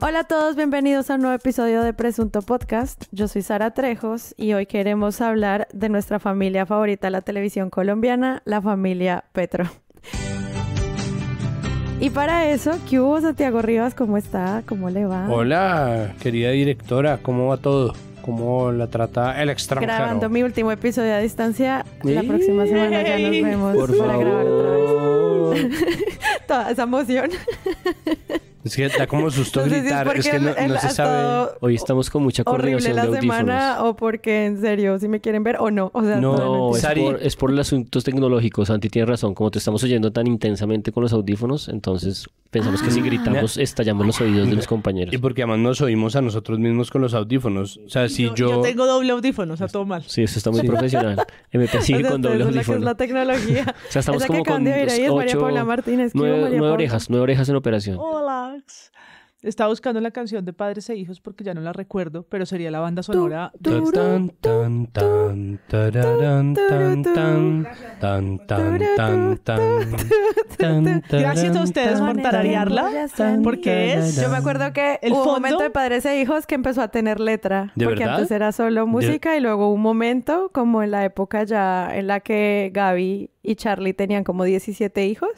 Hola a todos, bienvenidos a un nuevo episodio de Presunto Podcast. Yo soy Sara Trejos y hoy queremos hablar de nuestra familia favorita de la televisión colombiana, la familia Petro. Y para eso, ¿qué hubo Santiago Rivas? ¿Cómo está? ¿Cómo le va? Hola, querida directora, ¿cómo va todo? ¿Cómo la trata el extranjero? Grabando mi último episodio a distancia. La próxima semana ya nos vemos Por para grabar otra vez. Toda esa emoción. Es que da como susto No sé si es gritar, es, que no, el- no ha se sabe. Hoy estamos con mucha coordinación la de audífonos. semana o porque en serio, si me quieren ver o no. O sea, No, No, es Sari- por, es por los asuntos tecnológicos. Santi tiene razón. Como te estamos oyendo tan intensamente con los audífonos, entonces pensamos que si gritamos estallamos los oídos de los compañeros. Y porque además nos oímos a nosotros mismos con los audífonos. O sea, si yo... Yo tengo doble audífono, o sea, todo mal. Sí, eso está muy profesional. MP sigue o sea, con doble que es audífono. la tecnología. O sea, estamos Esa que como acaban con de oír ahí es María ocho- Paula Martínez. ¿Qué hubo, nueve, orejas, nueve orejas en operación. Hola. Estaba buscando la canción de Padres e Hijos porque ya no la recuerdo, pero sería la banda sonora. Gracias a ustedes por tararearla, porque es... Yo me acuerdo que El hubo un fondo- momento de Padres e Hijos que empezó a tener letra. ¿De porque verdad? antes era solo música y luego hubo un momento, como en la época ya en la que Gaby y Charlie tenían como 17 hijos,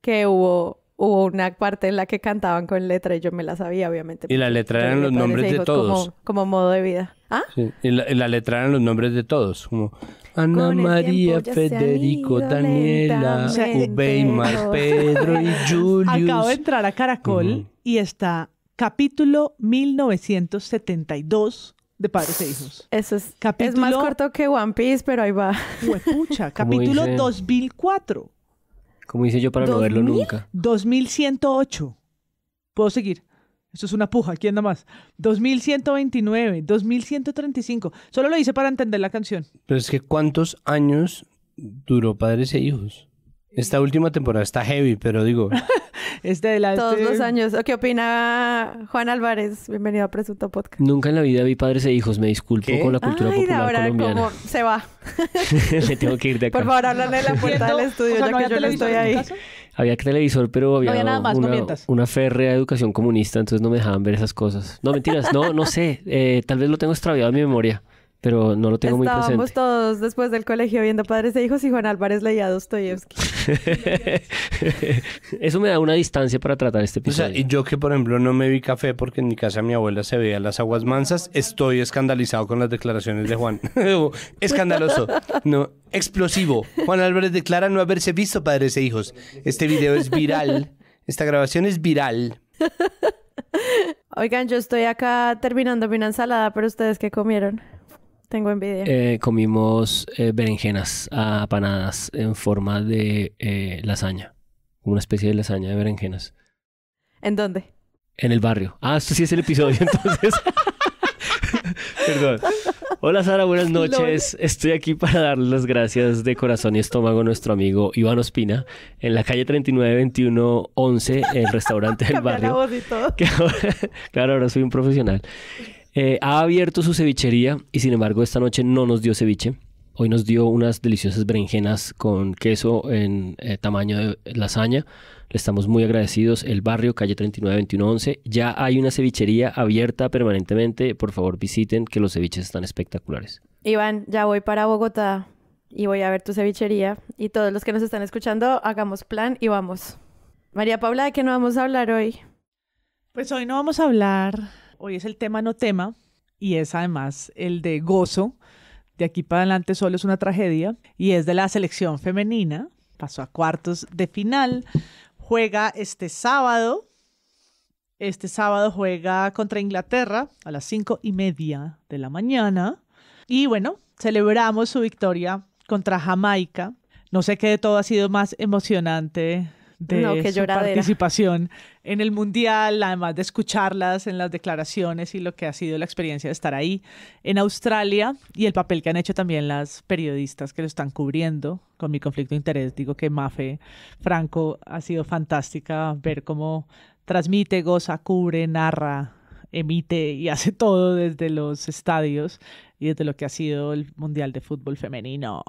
que hubo, hubo una parte en la que cantaban con letra y yo me la sabía, obviamente. Y la letra eran los nombres de todos. Como, como modo de vida. ¿Ah? Sí, y la, y la letra eran los nombres de todos, como Ana María, Federico, Daniela, los- Pedro y Julius. Acabo de entrar a Caracol y está capítulo 1972 de Padres e Hijos. Eso es, es Capítulo- más corto que One Piece, pero ahí va. Huepucha, capítulo dice- 2004, Como hice yo para no verlo nunca. 2108. Puedo seguir. Esto es una puja, ¿quién anda más? 2129, 2135. Solo lo hice para entender la canción. Pero es que ¿cuántos años duró Padres e Hijos? Esta última temporada está heavy, pero digo, Es de la... Todos este- los años. ¿Qué opina Juan Álvarez? Bienvenido a Presunto Podcast. Nunca en la vida vi padres e hijos. Me disculpo ¿Qué? con la cultura Ay, popular ahora colombiana. como se va. Me tengo que ir de acá. Por favor, háblale de la puerta del estudio, o sea, ya ¿no que yo no estoy ahí. Había televisor, pero había, había nada más, no una, mientas. una férrea educación comunista, entonces no me dejaban ver esas cosas. No, mentiras, no, no sé. eh, tal vez lo tengo extraviado en mi memoria, pero no lo tengo muy Estábamos presente. todos después del colegio viendo Padres e Hijos y Juan Álvarez leía Dostoyevsky. Eso me da una distancia para tratar este o sea, episodio. y yo que por ejemplo no me vi café porque en mi casa mi abuela se veía las aguas mansas, estoy escandalizado con las declaraciones de Juan. Escandaloso, no, explosivo. Juan Álvarez declara no haberse visto Padres e Hijos. Este video es viral, esta grabación es viral. Oigan, yo estoy acá terminando mi ensalada, pero ustedes qué comieron? Tengo envidia. Eh, comimos eh, berenjenas apanadas en forma de eh, lasaña. Una especie de lasaña de berenjenas. ¿En dónde? En el barrio. Ah, esto sí es el episodio, entonces. Perdón. Hola Sara, buenas noches. Estoy aquí para darles las gracias de corazón y estómago a nuestro amigo Iván Ospina en la calle 392111, el restaurante del Cambia la barrio. voz y todo. que ahora- claro, ahora soy un profesional. Eh, ha abierto su cevichería y sin embargo esta noche no nos dio ceviche. Hoy nos dio unas deliciosas berenjenas con queso en eh, tamaño de lasaña. Le estamos muy agradecidos. El barrio, calle 392111. Ya hay una cevichería abierta permanentemente. Por favor, visiten que los ceviches están espectaculares. Iván, ya voy para Bogotá y voy a ver tu cevichería. Y todos los que nos están escuchando, hagamos plan y vamos. María Paula, ¿de qué no vamos a hablar hoy? Pues hoy no vamos a hablar, hoy es el tema no tema y es además el de gozo. De aquí para adelante solo es una tragedia y es de la selección femenina. Pasó a cuartos de final. Juega este sábado. Este sábado juega contra Inglaterra a las cinco y media de la mañana. Y bueno, celebramos su victoria contra Jamaica. No sé qué de todo ha sido más emocionante de No, su lloradera. participación en el mundial, además de escucharlas en las declaraciones y lo que ha sido la experiencia de estar ahí en Australia y el papel que han hecho también las periodistas que lo están cubriendo con mi conflicto de interés. Digo que Mafe Franco ha sido fantástica ver cómo transmite, goza, cubre, narra, emite y hace todo desde los estadios y desde lo que ha sido el Mundial de Fútbol Femenino.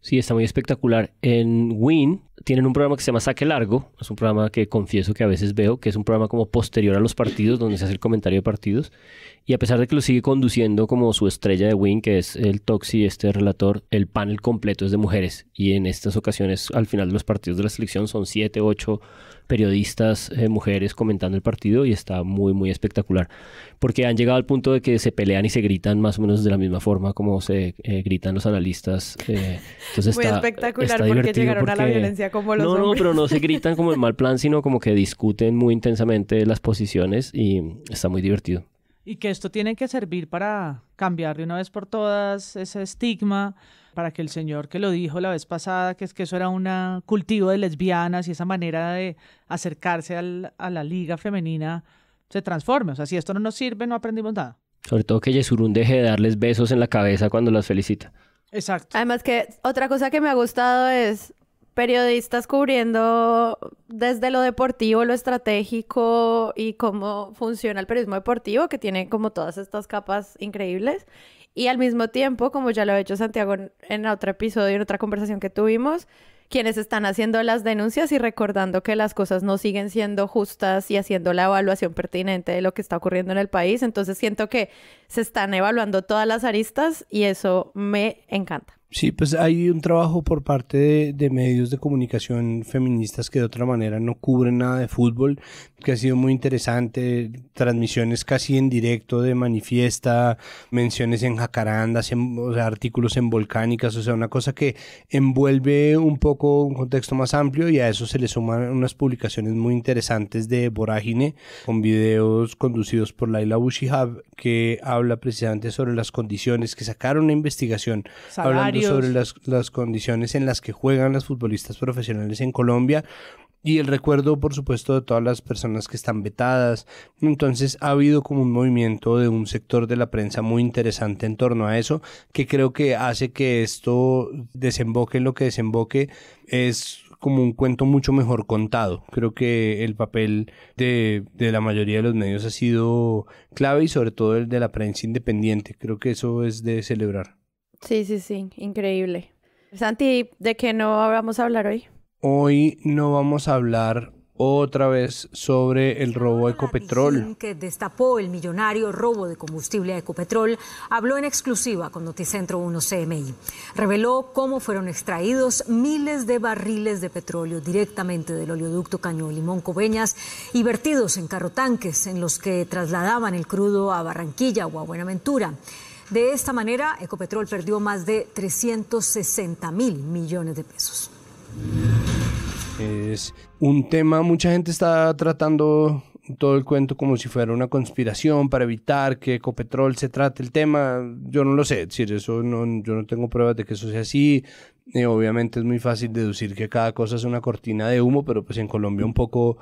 Sí, está muy espectacular. En Win tienen un programa que se llama Saque Largo, es un programa que confieso que a veces veo, que es un programa como posterior a los partidos, donde se hace el comentario de partidos, y a pesar de que lo sigue conduciendo como su estrella de Win, que es el Toxi, este relator, el panel completo es de mujeres, y en estas ocasiones, al final de los partidos de la selección, son siete, ocho periodistas eh, mujeres comentando el partido y está muy, muy espectacular. Porque han llegado al punto de que se pelean y se gritan más o menos de la misma forma como se eh, gritan los analistas. Eh, entonces Muy está, espectacular está porque llegaron a la porque- violencia como los no, no, hombres. pero no se gritan como en mal plan, sino como que discuten muy intensamente las posiciones y está muy divertido. Y que esto tiene que servir para cambiar de una vez por todas ese estigma, para que el señor que lo dijo la vez pasada, que es que eso era un cultivo de lesbianas y esa manera de acercarse al- a la liga femenina se transforme. O sea, si esto no nos sirve, no aprendimos nada. Sobre todo que Yesurún deje de darles besos en la cabeza cuando las felicita. Exacto. Además que otra cosa que me ha gustado es periodistas cubriendo desde lo deportivo, lo estratégico y cómo funciona el periodismo deportivo, que tiene como todas estas capas increíbles. Y al mismo tiempo, como ya lo ha hecho Santiago en, otro episodio, en otra conversación que tuvimos, quienes están haciendo las denuncias y recordando que las cosas no siguen siendo justas y haciendo la evaluación pertinente de lo que está ocurriendo en el país. Entonces siento que se están evaluando todas las aristas y eso me encanta. Sí, pues hay un trabajo por parte de, medios de comunicación feministas que de otra manera no cubren nada de fútbol, que ha sido muy interesante, transmisiones casi en directo de manifiesta, menciones en jacarandas, en- o sea, artículos en volcánicas, o sea, una cosa que envuelve un poco un contexto más amplio y a eso se le suman unas publicaciones muy interesantes de Vorágine, con videos conducidos por Laila Bushihab, que habla precisamente sobre las condiciones, que sacaron una investigación hablando Sobre las, las condiciones en las que juegan las futbolistas profesionales en Colombia y el recuerdo, por supuesto, de todas las personas que están vetadas. Entonces ha habido como un movimiento de un sector de la prensa muy interesante en torno a eso, que creo que hace que esto desemboque en lo que desemboque es como un cuento mucho mejor contado. Creo que el papel de, de la mayoría de los medios ha sido clave y sobre todo el de la prensa independiente. Creo que eso es de celebrar. Sí, sí, sí, increíble. Santi, ¿de qué no vamos a hablar hoy? Hoy no vamos a hablar otra vez sobre el robo de Ecopetrol. que destapó el millonario robo de combustible a Ecopetrol, habló en exclusiva con Noticentro 1 CMI. Reveló cómo fueron extraídos miles de barriles de petróleo directamente del oleoducto Caño Limón Coveñas y vertidos en carrotanques en los que trasladaban el crudo a Barranquilla o a Buenaventura. De esta manera, Ecopetrol perdió más de 360 mil millones de pesos. Es un tema, mucha gente está tratando todo el cuento como si fuera una conspiración para evitar que Ecopetrol se trate el tema. Yo no lo sé, es eso no, yo no tengo pruebas de que eso sea así. Eh, obviamente es muy fácil deducir que cada cosa es una cortina de humo, pero pues en Colombia un poco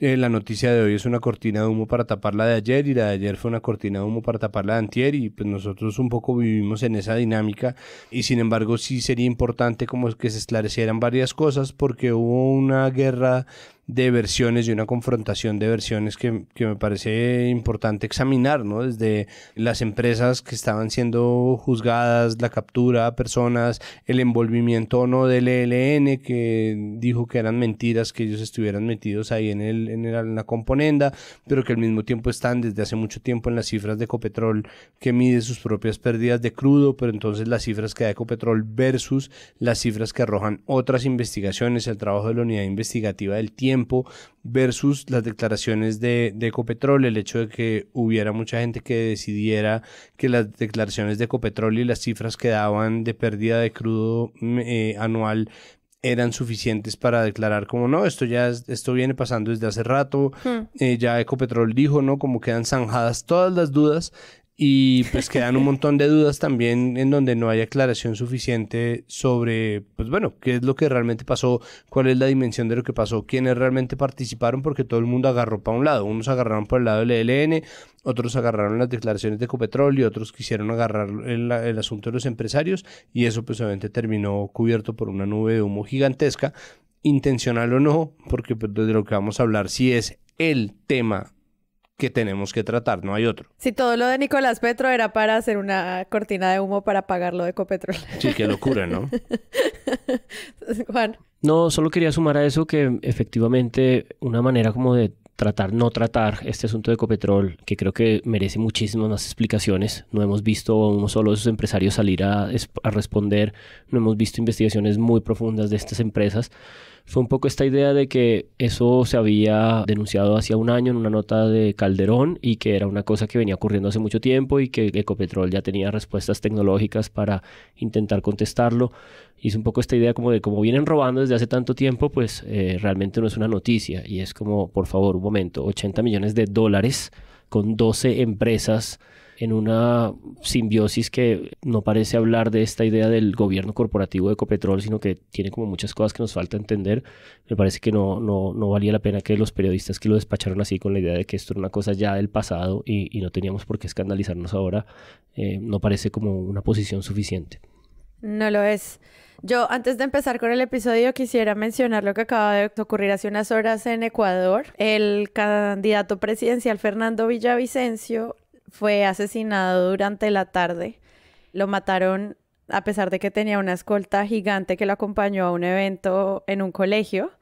eh, la noticia de hoy es una cortina de humo para tapar la de ayer y la de ayer fue una cortina de humo para tapar la de antier y pues nosotros un poco vivimos en esa dinámica y sin embargo sí sería importante como que se esclarecieran varias cosas porque hubo una guerra de versiones y una confrontación de versiones que, que me parece importante examinar, ¿no? Desde las empresas que estaban siendo juzgadas, la captura a personas, el envolvimiento o no del ELN que dijo que eran mentiras que ellos estuvieran metidos ahí en, el, en, el- en la componenda, pero que al mismo tiempo están desde hace mucho tiempo en las cifras de Ecopetrol que mide sus propias pérdidas de crudo, pero entonces las cifras que da Ecopetrol versus las cifras que arrojan otras investigaciones, el trabajo de la unidad investigativa del tiempo versus las declaraciones de, de Ecopetrol, el hecho de que hubiera mucha gente que decidiera que las declaraciones de Ecopetrol y las cifras que daban de pérdida de crudo mm, eh, anual eran suficientes para declarar como no, esto ya es- esto viene pasando desde hace rato, eh, ya Ecopetrol dijo, ¿no? Como quedan zanjadas todas las dudas y pues quedan un montón de dudas también en donde no hay aclaración suficiente sobre, pues bueno, qué es lo que realmente pasó, cuál es la dimensión de lo que pasó, quiénes realmente participaron, porque todo el mundo agarró para un lado. Unos agarraron por el lado del ELN, otros agarraron las declaraciones de Ecopetrol y otros quisieron agarrar el, el asunto de los empresarios y eso pues obviamente terminó cubierto por una nube de humo gigantesca, intencional o no, porque pues, de lo que vamos a hablar sí es el tema que tenemos que tratar, no hay otro. Si todo lo de Nicolás Petro era para hacer una cortina de humo para pagarlo de Ecopetrol. Sí, qué locura, ¿no? Juan. No, solo quería sumar a eso que efectivamente una manera como de tratar, no tratar este asunto de Ecopetrol, que creo que merece muchísimas más explicaciones. No hemos visto a uno solo de esos empresarios salir a, a responder, no hemos visto investigaciones muy profundas de estas empresas fue un poco esta idea de que eso se había denunciado hacía un año en una nota de Calderón y que era una cosa que venía ocurriendo hace mucho tiempo y que Ecopetrol ya tenía respuestas tecnológicas para intentar contestarlo. Es un poco esta idea como de como vienen robando desde hace tanto tiempo, pues eh, realmente no es una noticia y es como, por favor, un momento, 80 millones de dólares con 12 empresas en una simbiosis que no parece hablar de esta idea del gobierno corporativo de Ecopetrol, sino que tiene como muchas cosas que nos falta entender. Me parece que no, no, no valía la pena que los periodistas que lo despacharon así con la idea de que esto era una cosa ya del pasado y, no teníamos por qué escandalizarnos ahora, eh, no parece como una posición suficiente. No lo es. Yo, antes de empezar con el episodio, quisiera mencionar lo que acaba de ocurrir hace unas horas en Ecuador. El candidato presidencial Fernando Villavicencio fue asesinado durante la tarde. Lo mataron a pesar de que tenía una escolta gigante que lo acompañó a un evento en un colegio.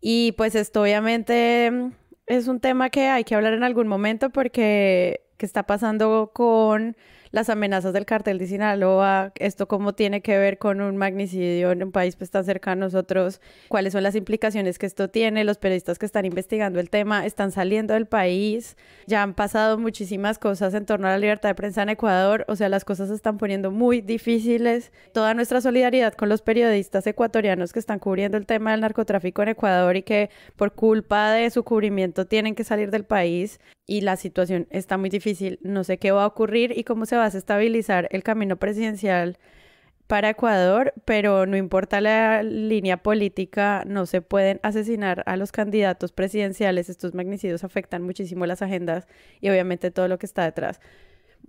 Y pues esto obviamente mm, es un tema que hay que hablar en algún momento porque ¿qué está pasando con las amenazas del cartel de Sinaloa, esto cómo tiene que ver con un magnicidio en un país pues tan cercano a nosotros, cuáles son las implicaciones que esto tiene, los periodistas que están investigando el tema están saliendo del país, ya han pasado muchísimas cosas en torno a la libertad de prensa en Ecuador, o sea, las cosas se están poniendo muy difíciles, toda nuestra solidaridad con los periodistas ecuatorianos que están cubriendo el tema del narcotráfico en Ecuador y que por culpa de su cubrimiento tienen que salir del país y la situación está muy difícil, no sé qué va a ocurrir y cómo se va a estabilizar el camino presidencial para Ecuador, pero no importa la línea política, no se pueden asesinar a los candidatos presidenciales. Estos magnicidios afectan muchísimo las agendas y obviamente todo lo que está detrás.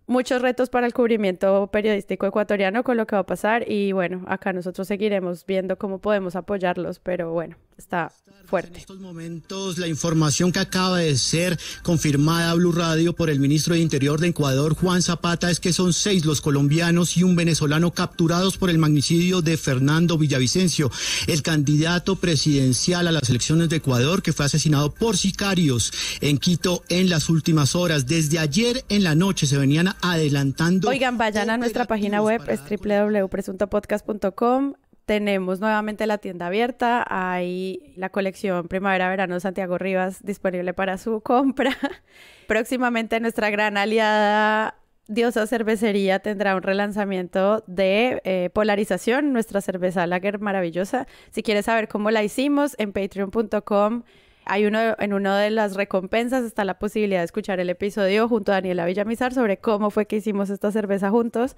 Muchos retos para el cubrimiento periodístico ecuatoriano con lo que va a pasar y bueno, acá nosotros seguiremos viendo cómo podemos apoyarlos, pero bueno, está fuerte. En estos momentos, la información que acaba de ser confirmada a Blue Radio por el ministro de Interior de Ecuador, Juan Zapata, es que son seis los colombianos y un venezolano capturados por el magnicidio de Fernando Villavicencio, el candidato presidencial a las elecciones de Ecuador que fue asesinado por sicarios en Quito en las últimas horas. Desde ayer en la noche se venían adelantando. Oigan, vayan a nuestra página web, es www.presuntopodcast.com tenemos nuevamente la tienda abierta, hay la colección Primavera-Verano Santiago Rivas disponible para su compra. Próximamente nuestra gran aliada Diosa Cervecería tendrá un relanzamiento de eh, polarización, nuestra cerveza lager maravillosa. Si quieres saber cómo la hicimos, en patreon.com hay uno, en una de las recompensas está la posibilidad de escuchar el episodio junto a Daniela Villamizar sobre cómo fue que hicimos esta cerveza juntos.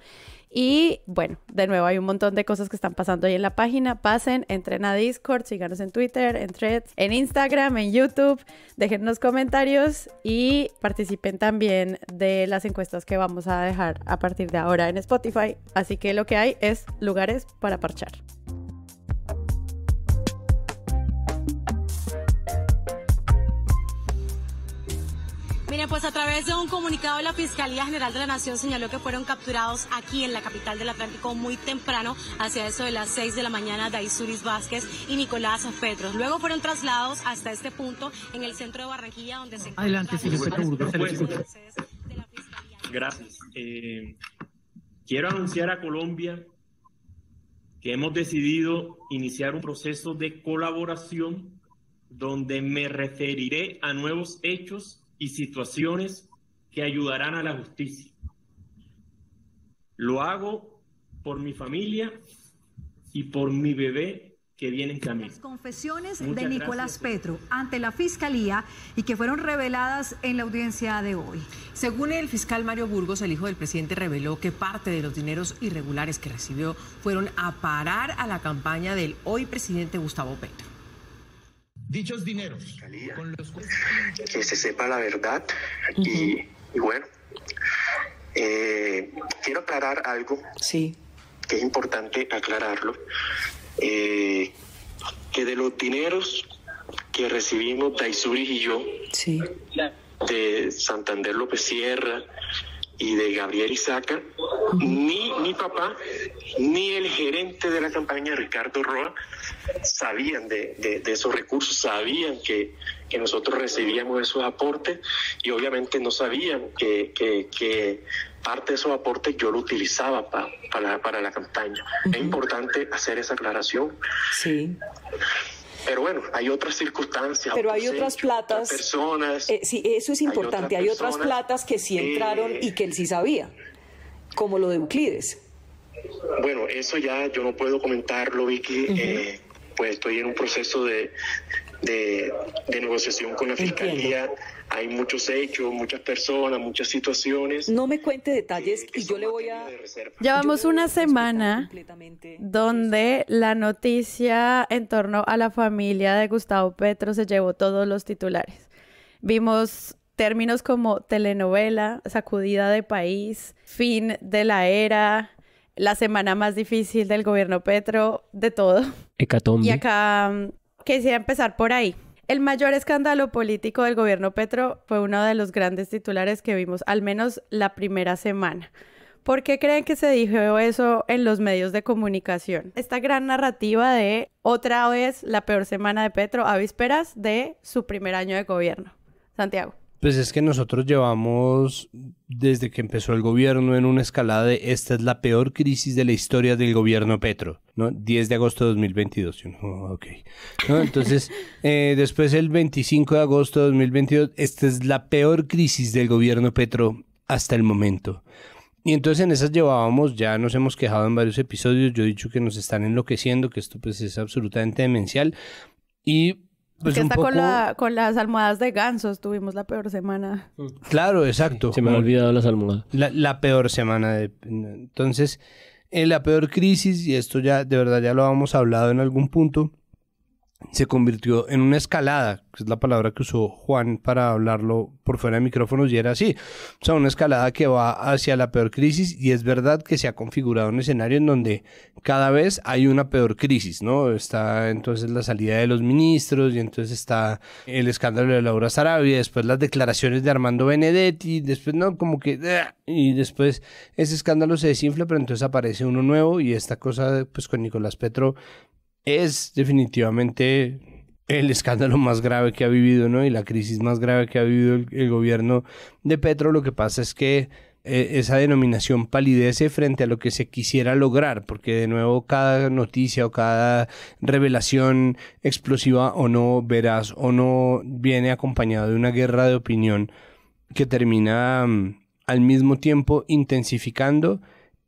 Y bueno, de nuevo hay un montón de cosas que están pasando ahí en la página. Pasen, entren a Discord, síganos en Twitter, en Threads, en Instagram, en YouTube. Déjennos comentarios y participen también de las encuestas que vamos a dejar a partir de ahora en Spotify. Así que lo que hay es lugares para parchar. Miren, pues a través de un comunicado la Fiscalía General de la Nación señaló que fueron capturados aquí en la capital del Atlántico muy temprano, hacia eso de las 6 de la mañana, Daisuris Vázquez y Nicolás Petros. Luego fueron trasladados hasta este punto en el centro de Barranquilla, donde se Adelante, señor Gracias. Eh, quiero anunciar a Colombia que hemos decidido iniciar un proceso de colaboración donde me referiré a nuevos hechos y situaciones que ayudarán a la justicia. Lo hago por mi familia y por mi bebé que viene en camino. Las confesiones de Nicolás Petro ante la Fiscalía y que fueron reveladas en la audiencia de hoy. Según el fiscal Mario Burgos, el hijo del presidente reveló que parte de los dineros irregulares que recibió fueron a parar a la campaña del hoy presidente Gustavo Petro dichos dineros. Que se sepa la verdad y, bueno, eh, quiero aclarar algo sí. que es importante aclararlo, eh, que de los dineros que recibimos Daisuris y yo, sí. de Santander López Sierra y de Gabriel Isaca, ni mi papá, ni el gerente de la campaña, Ricardo Roa, sabían de, de, esos recursos, sabían que, que, nosotros recibíamos esos aportes y obviamente no sabían que, que, que parte de esos aportes yo lo utilizaba para, para la campaña. Es importante hacer esa aclaración. Sí. Pero bueno, hay otras circunstancias. Pero hay otras platas. personas. Eh, sí, eso es importante. Hay otras, platas que sí entraron y que él sí sabía, como lo de Euclides. Bueno, eso ya yo no puedo comentarlo, Vicky. Eh, pues estoy en un proceso de, de, negociación con la fiscalía. Hay muchos hechos, muchas personas, muchas situaciones. No me cuente detalles y yo le voy a... Llevamos una semana donde la noticia en torno a la familia de Gustavo Petro se llevó todos los titulares. Vimos términos como telenovela, sacudida de país, fin de la era, la semana más difícil del gobierno Petro, de todo. Hecatombe. Y acá mm, quisiera empezar por ahí. El mayor escándalo político del gobierno Petro fue uno de los grandes titulares que vimos, al menos la primera semana. ¿Por qué creen que se dijo eso en los medios de comunicación? Esta gran narrativa de otra vez la peor semana de Petro a vísperas de su primer año de gobierno. Santiago. Pues es que nosotros llevamos desde que empezó el gobierno en una escalada de esta es la peor crisis de la historia del gobierno Petro, ¿no? 10 de agosto de 2022. ok. Entonces, eh, después el 25 de agosto de 2022, esta es la peor crisis del gobierno Petro hasta el momento. Y entonces en esas llevábamos, ya nos hemos quejado en varios episodios, yo he dicho que nos están enloqueciendo, que esto pues es absolutamente demencial. Y pues que con, la, con las almohadas de gansos tuvimos la peor semana. Claro, exacto. Se me han olvidado las almohadas. La, peor semana. De, entonces, en la peor crisis, y esto ya de verdad ya lo habíamos hablado en algún punto, se convirtió en una escalada, que es la palabra que usó Juan para hablarlo por fuera de micrófonos, y era así. O sea, una escalada que va hacia la peor crisis, y es verdad que se ha configurado un escenario en donde cada vez hay una peor crisis, ¿no? Está entonces la salida de los ministros, y entonces está el escándalo de Laura Sarabia, después las declaraciones de Armando Benedetti, después, ¿no? Como que... Y después ese escándalo se desinfla, pero entonces aparece uno nuevo, y esta cosa, pues con Nicolás Petro es definitivamente el escándalo más grave que ha vivido, ¿no? Y la crisis más grave que ha vivido el, gobierno de Petro. Lo que pasa es que eh, esa denominación palidece frente a lo que se quisiera lograr, porque de nuevo cada noticia o cada revelación explosiva o no, veraz o no, viene acompañado de una guerra de opinión que termina mm, al mismo tiempo intensificando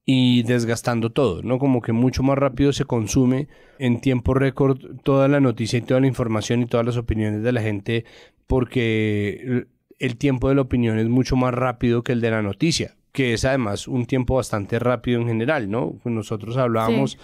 y desgastando todo, ¿no? Como que mucho más rápido se consume en tiempo récord toda la noticia y toda la información y todas las opiniones de la gente porque el tiempo de la opinión es mucho más rápido que el de la noticia, que es además un tiempo bastante rápido en general, ¿no? Nosotros hablábamos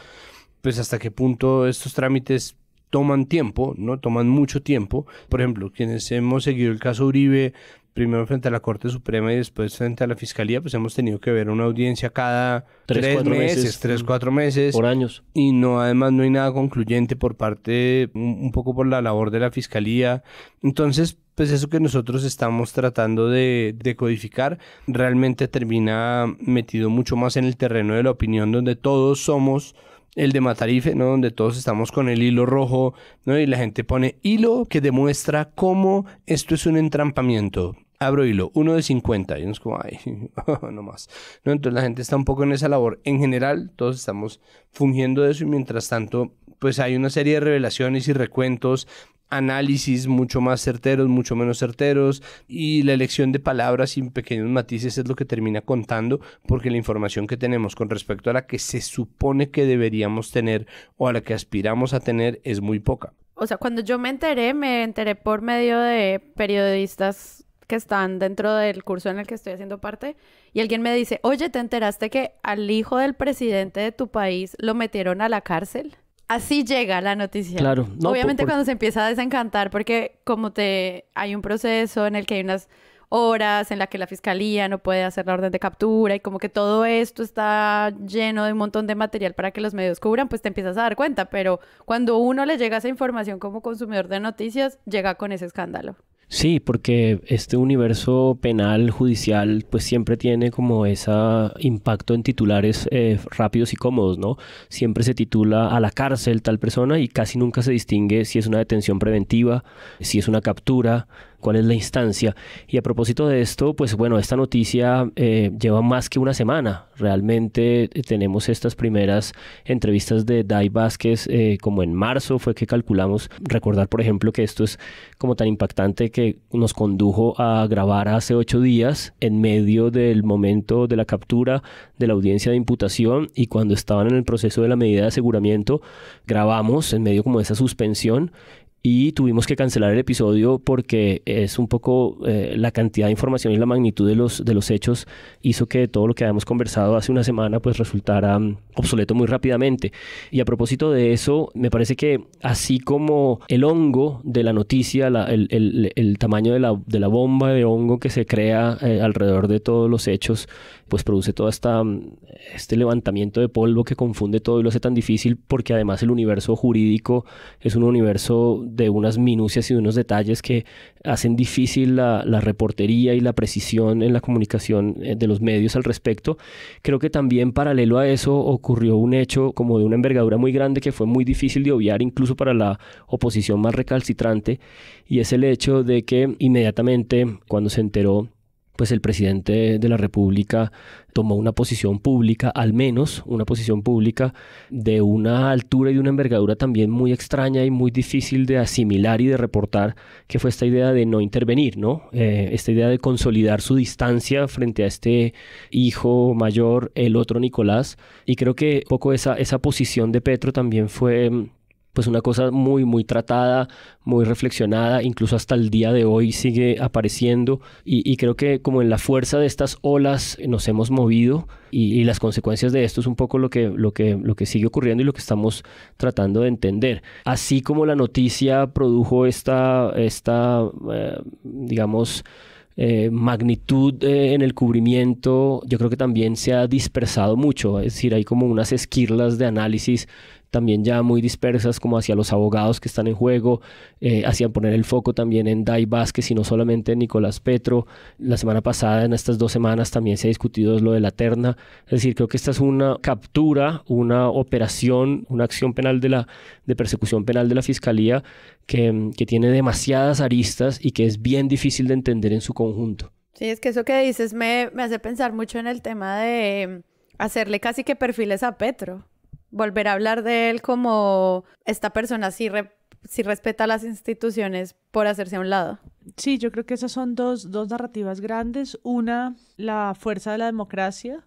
pues hasta qué punto estos trámites toman tiempo, ¿no? Toman mucho tiempo. Por ejemplo, quienes hemos seguido el caso Uribe, primero frente a la Corte Suprema y después frente a la Fiscalía, pues hemos tenido que ver una audiencia cada tres, meses, tres, cuatro meses. Por años. Y no, además no hay nada concluyente por parte, un, poco por la labor de la Fiscalía. Entonces, pues eso que nosotros estamos tratando de, de, codificar realmente termina metido mucho más en el terreno de la opinión donde todos somos el de Matarife, ¿no? Donde todos estamos con el hilo rojo, ¿no? Y la gente pone hilo que demuestra cómo esto es un entrampamiento. Abro hilo, uno de 50. Y es como, ay, no más. ¿No? Entonces la gente está un poco en esa labor. En general, todos estamos fungiendo de eso y mientras tanto, pues hay una serie de revelaciones y recuentos análisis mucho más certeros, mucho menos certeros y la elección de palabras sin pequeños matices es lo que termina contando porque la información que tenemos con respecto a la que se supone que deberíamos tener o a la que aspiramos a tener es muy poca. O sea, cuando yo me enteré, me enteré por medio de periodistas que están dentro del curso en el que estoy haciendo parte y alguien me dice, oye, ¿te enteraste que al hijo del presidente de tu país lo metieron a la cárcel? Así llega la noticia. Claro. Obviamente cuando se empieza a desencantar, porque como te hay un proceso en el que hay unas horas en la que la fiscalía no puede hacer la orden de captura y como que todo esto está lleno de un montón de material para que los medios cubran, pues te empiezas a dar cuenta. Pero cuando uno le llega esa información como consumidor de noticias, llega con ese escándalo. Sí, porque este universo penal, judicial, pues siempre tiene como ese impacto en titulares eh, rápidos y cómodos, ¿no? Siempre se titula a la cárcel tal persona y casi nunca se distingue si es una detención preventiva, si es una captura, cuál es la instancia. Y a propósito de esto, pues bueno, esta noticia eh, lleva más que una semana. Realmente eh, tenemos estas primeras entrevistas de Dai Vázquez eh, como en marzo fue que calculamos. Recordar, por ejemplo, que esto es como tan impactante que nos condujo a grabar hace ocho días en medio del momento de la captura de la audiencia de imputación y cuando estaban en el proceso de la medida de aseguramiento, grabamos en medio como de esa suspensión y tuvimos que cancelar el episodio porque es un poco eh, la cantidad de información y la magnitud de los, de los hechos hizo que todo lo que habíamos conversado hace una semana pues resultara mm, obsoleto muy rápidamente. Y a propósito de eso, me parece que así como el hongo de la noticia, el, el, el, tamaño de la, de la, bomba de hongo que se crea eh, alrededor de todos los hechos, pues produce todo mm, este levantamiento de polvo que confunde todo y lo hace tan difícil porque además el universo jurídico es un universo de unas minucias y de unos detalles que hacen difícil la, reportería y la precisión en la comunicación eh, de los medios al respecto. Creo que también paralelo a eso ocurrió un hecho como de una envergadura muy grande que fue muy difícil de obviar incluso para la oposición más recalcitrante y es el hecho de que inmediatamente cuando se enteró pues el presidente de la República tomó una posición pública, al menos una posición pública de una altura y de una envergadura también muy extraña y muy difícil de asimilar y de reportar, que fue esta idea de no intervenir, ¿no? Eh, esta idea de consolidar su distancia frente a este hijo mayor, el otro Nicolás, y creo que poco esa, esa posición de Petro también fue pues una cosa muy, muy tratada, muy reflexionada, incluso hasta el día de hoy sigue apareciendo y, creo que como en la fuerza de estas olas nos hemos movido y, las consecuencias de esto es un poco lo que, lo, que, lo que sigue ocurriendo y lo que estamos tratando de entender. Así como la noticia produjo esta, esta eh, digamos, eh, magnitud eh, en el cubrimiento, yo creo que también se ha dispersado mucho, es decir, hay como unas esquirlas de análisis también ya muy dispersas como hacia los abogados que están en juego, eh, hacían poner el foco también en Dai Vázquez y no solamente en Nicolás Petro. La semana pasada, en estas dos semanas, también se ha discutido lo de la terna. Es decir, creo que esta es una captura, una operación, una acción penal de la de persecución penal de la Fiscalía que, que tiene demasiadas aristas y que es bien difícil de entender en su conjunto. Sí, es que eso que dices me, me hace pensar mucho en el tema de hacerle casi que perfiles a Petro volver a hablar de él como esta persona sí, respeta las instituciones por hacerse a un lado. Sí, yo creo que esas son dos, dos narrativas grandes. Una, la fuerza de la democracia.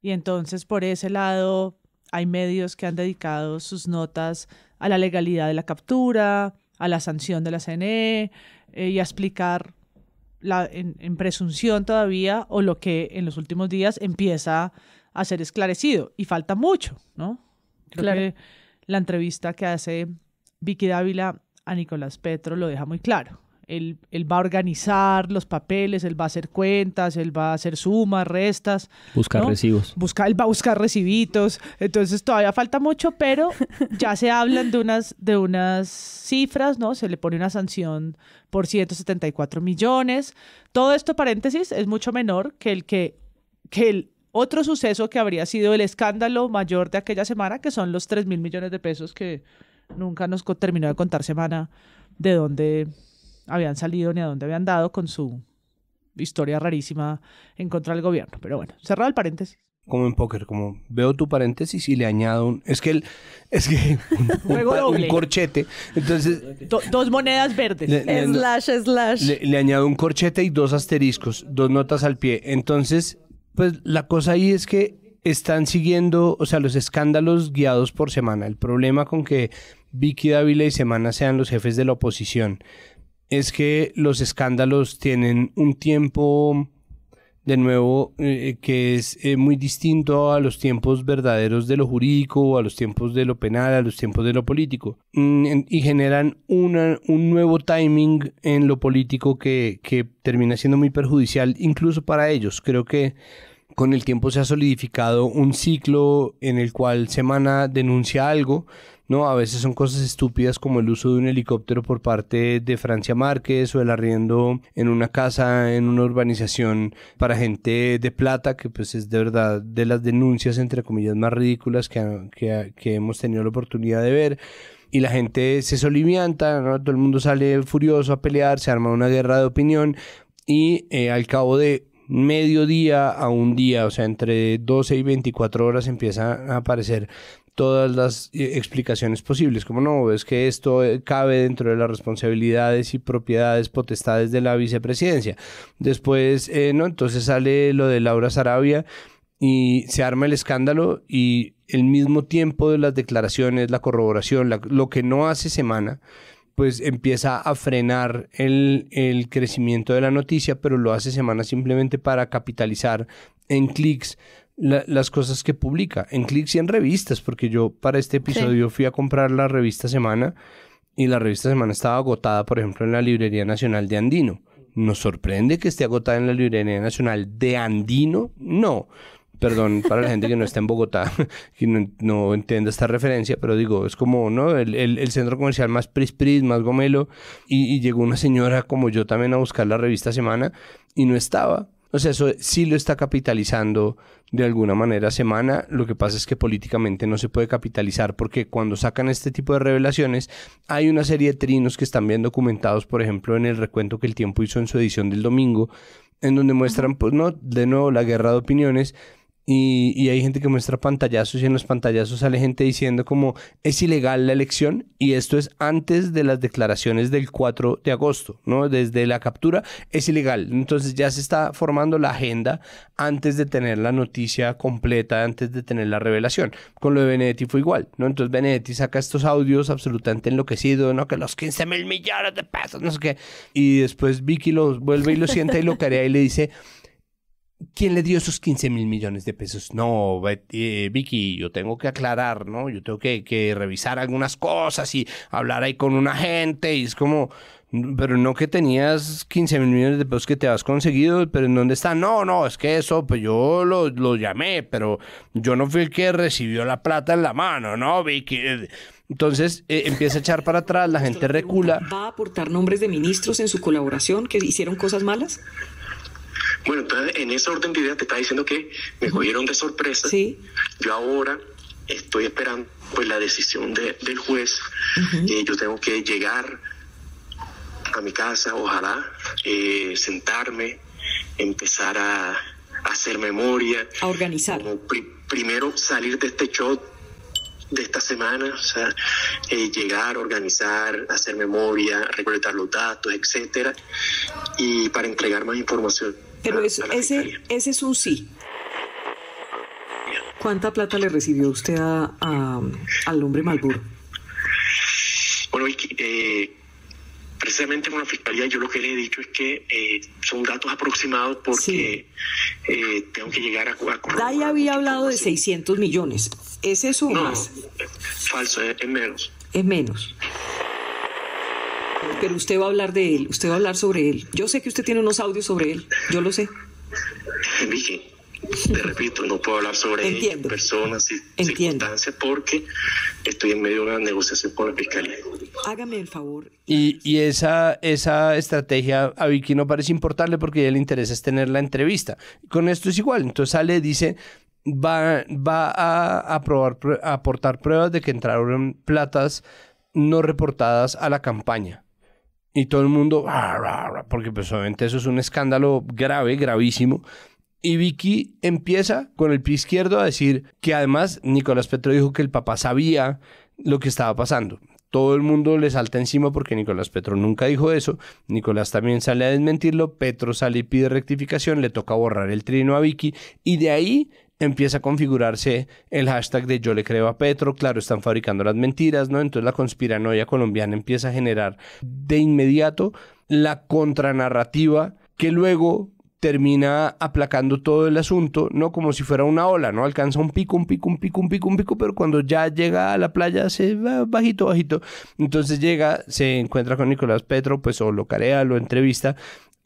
Y entonces por ese lado hay medios que han dedicado sus notas a la legalidad de la captura, a la sanción de la CNE eh, y a explicar la, en, en, presunción todavía o lo que en los últimos días empieza a ser esclarecido. Y falta mucho, ¿no? Creo que la entrevista que hace Vicky Dávila a Nicolás Petro lo deja muy claro. Él, él, va a organizar los papeles, él va a hacer cuentas, él va a hacer sumas, restas. Buscar recibos. Busca, él va a buscar recibitos. Entonces todavía falta mucho, pero ya se hablan de unas, de unas cifras, ¿no? Se le pone una sanción por 174 millones. Todo esto, paréntesis, es mucho menor que el que, que el otro suceso que habría sido el escándalo mayor de aquella semana, que son los 3 mil millones de pesos que nunca nos terminó de contar semana de dónde habían salido ni a dónde habían dado con su historia rarísima en contra del gobierno. Pero bueno, cerrado el paréntesis como en póker, como veo tu paréntesis y le añado un... Es que, el, es que un, corchete. Entonces... dos monedas verdes. slash, slash. le, añado un corchete y dos asteriscos, dos notas al pie. Entonces, pues la cosa ahí es que están siguiendo, o sea, los escándalos guiados por semana. El problema con que Vicky Dávila y Semana sean los jefes de la oposición es que los escándalos tienen un tiempo de nuevo, eh, que es eh, muy distinto a los tiempos verdaderos de lo jurídico, a los tiempos de lo penal, a los tiempos de lo político. Mm, y generan un nuevo timing en lo político que, que termina siendo muy perjudicial incluso para ellos. Creo que con el tiempo se ha solidificado un ciclo en el cual Semana denuncia algo, ¿no? A veces son cosas estúpidas como el uso de un helicóptero por parte de Francia Márquez o el arriendo en una casa, en una urbanización para gente de plata, que pues es de verdad de las denuncias entre comillas más ridículas que, que, hemos tenido la oportunidad de ver y la gente se solivianta, ¿no? todo el mundo sale furioso a pelear, se arma una guerra de opinión y eh, al cabo de medio día a un día, o sea, entre 12 y 24 horas empieza a aparecer todas las eh, explicaciones posibles. Como no, es que esto eh, cabe dentro de las responsabilidades y propiedades potestades de la vicepresidencia. Después, eh, ¿no? Entonces sale lo de Laura Sarabia y se arma el escándalo y el mismo tiempo de las declaraciones, la corroboración, lo que no hace semana, pues empieza a frenar el, el, crecimiento de la noticia, pero lo hace semana simplemente para capitalizar en clics las cosas que publica, en clics y en revistas, porque yo para este episodio fui a comprar la revista Semana y la revista Semana estaba agotada, por ejemplo, en la Librería Nacional de Andino. ¿Nos sorprende que esté agotada en la Librería Nacional de Andino? No. Perdón para la gente que no está en Bogotá, y no, entienda esta referencia, pero digo, es como, ¿no? El, centro comercial más pris pris, más gomelo, y, y llegó una señora como yo también a buscar la revista Semana y no estaba. O sea, eso sí lo está capitalizando de alguna manera semana. Lo que pasa es que políticamente no se puede capitalizar porque cuando sacan este tipo de revelaciones hay una serie de trinos que están bien documentados, por ejemplo, en el recuento que el tiempo hizo en su edición del domingo, en donde muestran, pues no, de nuevo la guerra de opiniones y, hay gente que muestra pantallazos y en los pantallazos sale gente diciendo como es ilegal la elección y esto es antes de las declaraciones del 4 de agosto, ¿no? Desde la captura es ilegal. Entonces ya se está formando la agenda antes de tener la noticia completa, antes de tener la revelación. Con lo de Benedetti fue igual, ¿no? Entonces Benedetti saca estos audios absolutamente enloquecidos, ¿no? Que los 15 mil millones de pesos, no sé qué. Y después Vicky los vuelve y lo sienta y lo carea y le dice ¿Quién le dio esos 15 mil millones de pesos? No, eh, Vicky, yo tengo que aclarar, ¿no? Yo tengo que, que, revisar algunas cosas y hablar ahí con una gente y es como, pero no que tenías 15 mil millones de pesos que te has conseguido, pero ¿en dónde está? No, no, es que eso, pues yo lo, lo llamé, pero yo no fui el que recibió la plata en la mano, ¿no, Vicky? Entonces eh, empieza a echar para atrás, la gente recula. ¿Va a aportar nombres de ministros en su colaboración que hicieron cosas malas? Bueno, entonces en esa orden de ideas te estaba diciendo que me cogieron de sorpresa. Sí. Yo ahora estoy esperando pues la decisión del juez. Eh, yo tengo que llegar a mi casa, ojalá, eh, sentarme, empezar a, hacer memoria. A organizar. primero salir de este show de esta semana, o sea, eh, llegar, organizar, hacer memoria, recolectar los datos, etcétera, y para entregar más información pero ese, ese es un sí. ¿Cuánta plata le recibió usted a, al hombre Malburo? Bueno, eh, precisamente con la fiscalía yo lo que le he dicho es que eh, son datos aproximados porque eh, tengo que llegar a, a Dai había hablado de 600 millones. ¿Es eso o no, más? Falso, es menos. Es menos pero usted va a hablar de él, usted va a hablar sobre él. Yo sé que usted tiene unos audios sobre él, yo lo sé. Vicky, te repito, no puedo hablar sobre personas y circunstancias porque estoy en medio de una negociación con la fiscalía. Hágame el favor. Y, y esa, esa estrategia a Vicky no parece importarle porque a ella le interesa es tener la entrevista. Con esto es igual. Entonces sale, dice, va, va a, a aportar pruebas de que entraron platas no reportadas a la campaña. Y todo el mundo, porque pues obviamente eso es un escándalo grave, gravísimo. Y Vicky empieza con el pie izquierdo a decir que además Nicolás Petro dijo que el papá sabía lo que estaba pasando. Todo el mundo le salta encima porque Nicolás Petro nunca dijo eso. Nicolás también sale a desmentirlo. Petro sale y pide rectificación. Le toca borrar el trino a Vicky. Y de ahí empieza a configurarse el hashtag de yo le creo a Petro, claro, están fabricando las mentiras, ¿no? Entonces la conspiranoia colombiana empieza a generar de inmediato la contranarrativa que luego termina aplacando todo el asunto, ¿no? Como si fuera una ola, ¿no? Alcanza un pico, un pico, un pico, un pico, un pico, pero cuando ya llega a la playa se va bajito, bajito. Entonces llega, se encuentra con Nicolás Petro, pues o lo carea, lo entrevista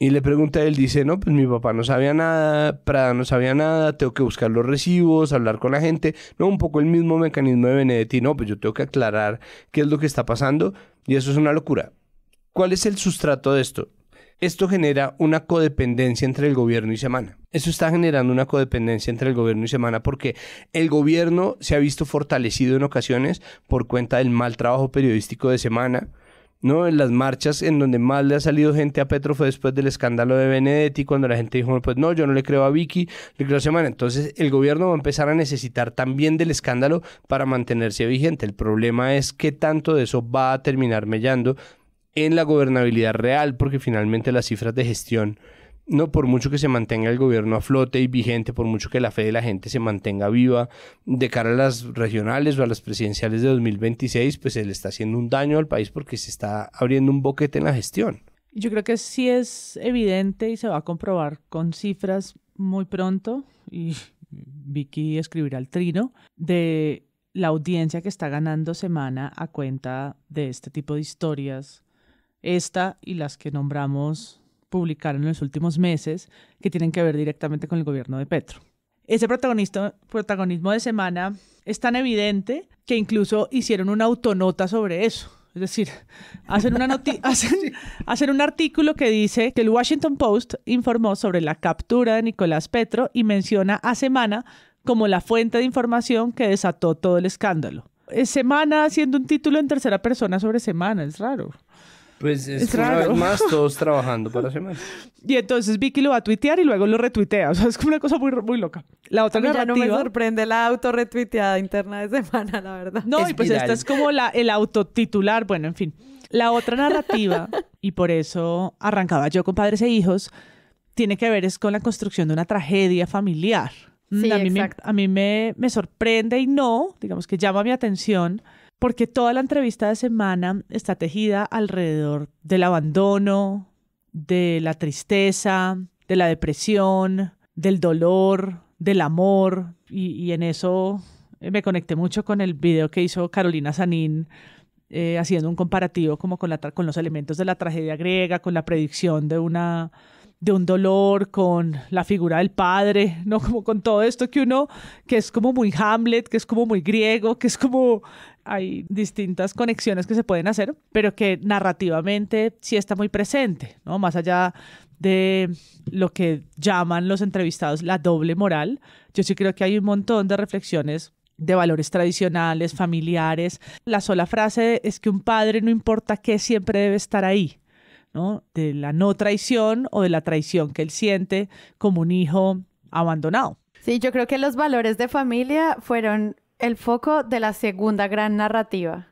Y le pregunta a él, dice, no, pues mi papá no sabía nada, Prada no sabía nada, tengo que buscar los recibos, hablar con la gente. No, un poco el mismo mecanismo de Benedetti, no, pues yo tengo que aclarar qué es lo que está pasando y eso es una locura. ¿Cuál es el sustrato de esto? Esto genera una codependencia entre el gobierno y Semana. Eso está generando una codependencia entre el gobierno y Semana porque el gobierno se ha visto fortalecido en ocasiones por cuenta del mal trabajo periodístico de Semana, ¿no? En las marchas en donde más le ha salido gente a Petro fue después del escándalo de Benedetti, cuando la gente dijo, pues no, yo no le creo a Vicky, le creo a Semana. Entonces el gobierno va a empezar a necesitar también del escándalo para mantenerse vigente. El problema es qué tanto de eso va a terminar mellando en la gobernabilidad real, porque finalmente las cifras de gestión no por mucho que se mantenga el gobierno a flote y vigente, por mucho que la fe de la gente se mantenga viva de cara a las regionales o a las presidenciales de 2026, pues se le está haciendo un daño al país porque se está abriendo un boquete en la gestión. Yo creo que sí es evidente y se va a comprobar con cifras muy pronto, y Vicky escribirá el trino, de la audiencia que está ganando semana a cuenta de este tipo de historias, esta y las que nombramos publicaron en los últimos meses que tienen que ver directamente con el gobierno de Petro. Ese protagonismo de semana es tan evidente que incluso hicieron una autonota sobre eso. Es decir, hacen, una hacen, un artículo que dice que el Washington Post informó sobre la captura de Nicolás Petro y menciona a Semana como la fuente de información que desató todo el escándalo. Es Semana haciendo un título en tercera persona sobre Semana, es raro. Pues es, una vez más todos trabajando para semana. Y entonces Vicky lo va a tuitear y luego lo retuitea. O sea, es como una cosa muy, muy loca. La otra narrativa... Ya no me sorprende la autorretuiteada interna de semana, la verdad. No, y pues esta es como la, el autotitular. Bueno, en fin. La otra narrativa, y por eso arrancaba yo con Padres e Hijos, tiene que ver es con la construcción de una tragedia familiar. Sí, a mí, me, a mí me, me sorprende y no, digamos que llama mi atención porque toda la entrevista de semana está tejida alrededor del abandono, de la tristeza, de la depresión, del dolor, del amor, y, en eso me conecté mucho con el video que hizo Carolina Sanín eh, haciendo un comparativo como con, con los elementos de la tragedia griega, con la predicción de una de un dolor, con la figura del padre, ¿no? Como con todo esto que uno, que es como muy Hamlet, que es como muy griego, que es como hay distintas conexiones que se pueden hacer, pero que narrativamente sí está muy presente, ¿no? Más allá de lo que llaman los entrevistados la doble moral, yo sí creo que hay un montón de reflexiones de valores tradicionales, familiares. La sola frase es que un padre no importa qué siempre debe estar ahí, ¿no? De la no traición o de la traición que él siente como un hijo abandonado. Sí, yo creo que los valores de familia fueron el foco de la segunda gran narrativa.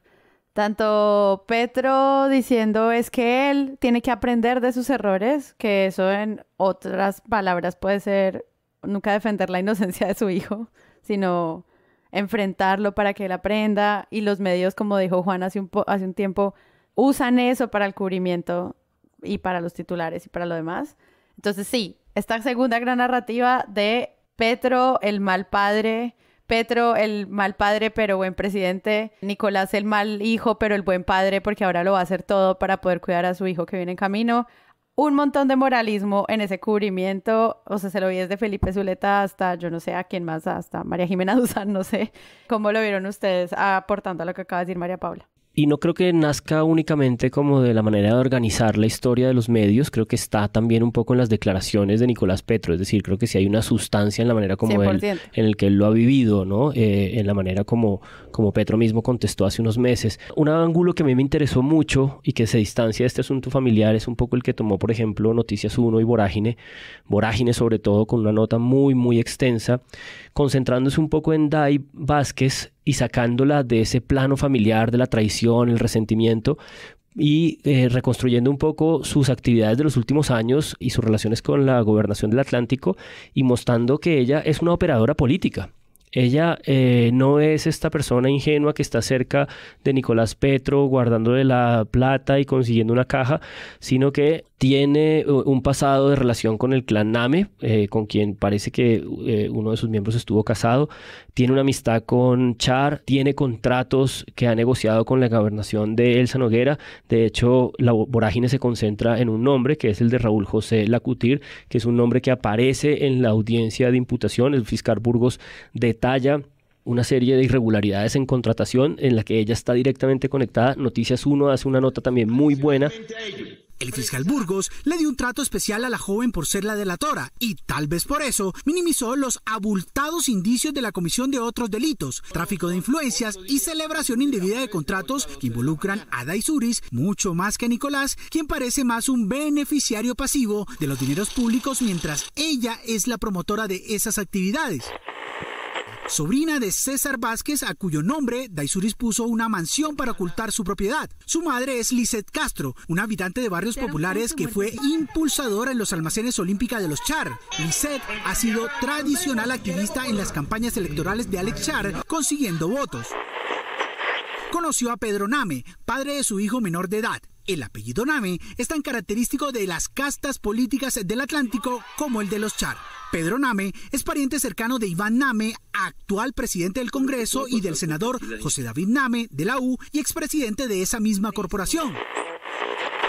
Tanto Petro diciendo es que él tiene que aprender de sus errores, que eso en otras palabras puede ser nunca defender la inocencia de su hijo, sino enfrentarlo para que él aprenda y los medios, como dijo Juan hace un, hace un tiempo, usan eso para el cubrimiento y para los titulares y para lo demás. Entonces sí, esta segunda gran narrativa de Petro, el mal padre, Petro, el mal padre pero buen presidente, Nicolás, el mal hijo pero el buen padre porque ahora lo va a hacer todo para poder cuidar a su hijo que viene en camino. Un montón de moralismo en ese cubrimiento, o sea, se lo vi desde Felipe Zuleta hasta, yo no sé a quién más, hasta María Jimena Duzán, no sé. ¿Cómo lo vieron ustedes aportando a lo que acaba de decir María Paula? Y no creo que nazca únicamente como de la manera de organizar la historia de los medios, creo que está también un poco en las declaraciones de Nicolás Petro, es decir, creo que sí hay una sustancia en la manera como él, en el que él lo ha vivido, ¿no? Eh, en la manera como, como Petro mismo contestó hace unos meses. Un ángulo que a mí me interesó mucho y que se distancia de este asunto familiar es un poco el que tomó, por ejemplo, Noticias 1 y Vorágine, Vorágine sobre todo con una nota muy, muy extensa, concentrándose un poco en Dai Vázquez y sacándola de ese plano familiar de la traición, el resentimiento, y eh, reconstruyendo un poco sus actividades de los últimos años y sus relaciones con la gobernación del Atlántico y mostrando que ella es una operadora política Ella eh, no es esta persona ingenua que está cerca de Nicolás Petro guardándole la plata y consiguiendo una caja, sino que tiene un pasado de relación con el clan Name, eh, con quien parece que eh, uno de sus miembros estuvo casado, tiene una amistad con Char, tiene contratos que ha negociado con la gobernación de Elsa Noguera, de hecho la vorágine se concentra en un nombre que es el de Raúl José Lacutir, que es un nombre que aparece en la audiencia de imputación, el fiscal Burgos detalla una serie de irregularidades en contratación en la que ella está directamente conectada. Noticias 1 hace una nota también muy buena el fiscal Burgos le dio un trato especial a la joven por ser la delatora y tal vez por eso minimizó los abultados indicios de la comisión de otros delitos, tráfico de influencias y celebración indebida de contratos que involucran a Daisuris mucho más que a Nicolás, quien parece más un beneficiario pasivo de los dineros públicos mientras ella es la promotora de esas actividades sobrina de César Vázquez, a cuyo nombre Daisuris puso una mansión para ocultar su propiedad. Su madre es Lisette Castro, una habitante de barrios populares que fue impulsadora en los almacenes olímpicos de los Char. Lisette ha sido tradicional activista en las campañas electorales de Alex Char, consiguiendo votos. Conoció a Pedro Name, padre de su hijo menor de edad. El apellido Name es tan característico de las castas políticas del Atlántico como el de los Char. Pedro Name es pariente cercano de Iván Name, actual presidente del Congreso, y del senador José David Name de la U y expresidente de esa misma corporación.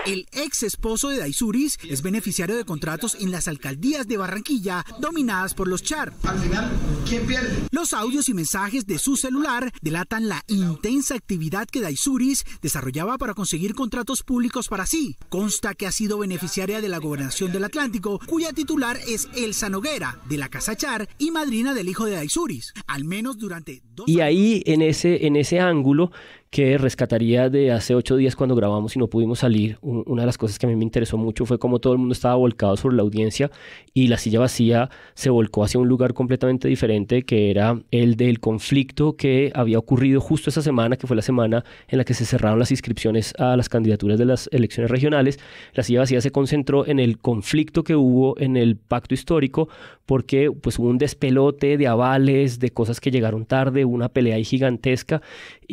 El ex esposo de Daisuris es beneficiario de contratos en las alcaldías de Barranquilla dominadas por los Char. Al final, ¿quién pierde? Los audios y mensajes de su celular delatan la intensa actividad que Daisuris desarrollaba para conseguir contratos públicos para sí. Consta que ha sido beneficiaria de la gobernación del Atlántico, cuya titular es Elsa Noguera, de la Casa Char y madrina del hijo de Daisuris, al menos durante dos Y ahí, en ese, en ese ángulo, que rescataría de hace ocho días cuando grabamos y no pudimos salir. Una de las cosas que a mí me interesó mucho fue cómo todo el mundo estaba volcado sobre la audiencia y la silla vacía se volcó hacia un lugar completamente diferente que era el del conflicto que había ocurrido justo esa semana, que fue la semana en la que se cerraron las inscripciones a las candidaturas de las elecciones regionales. La silla vacía se concentró en el conflicto que hubo en el pacto histórico porque pues hubo un despelote de avales, de cosas que llegaron tarde, una pelea gigantesca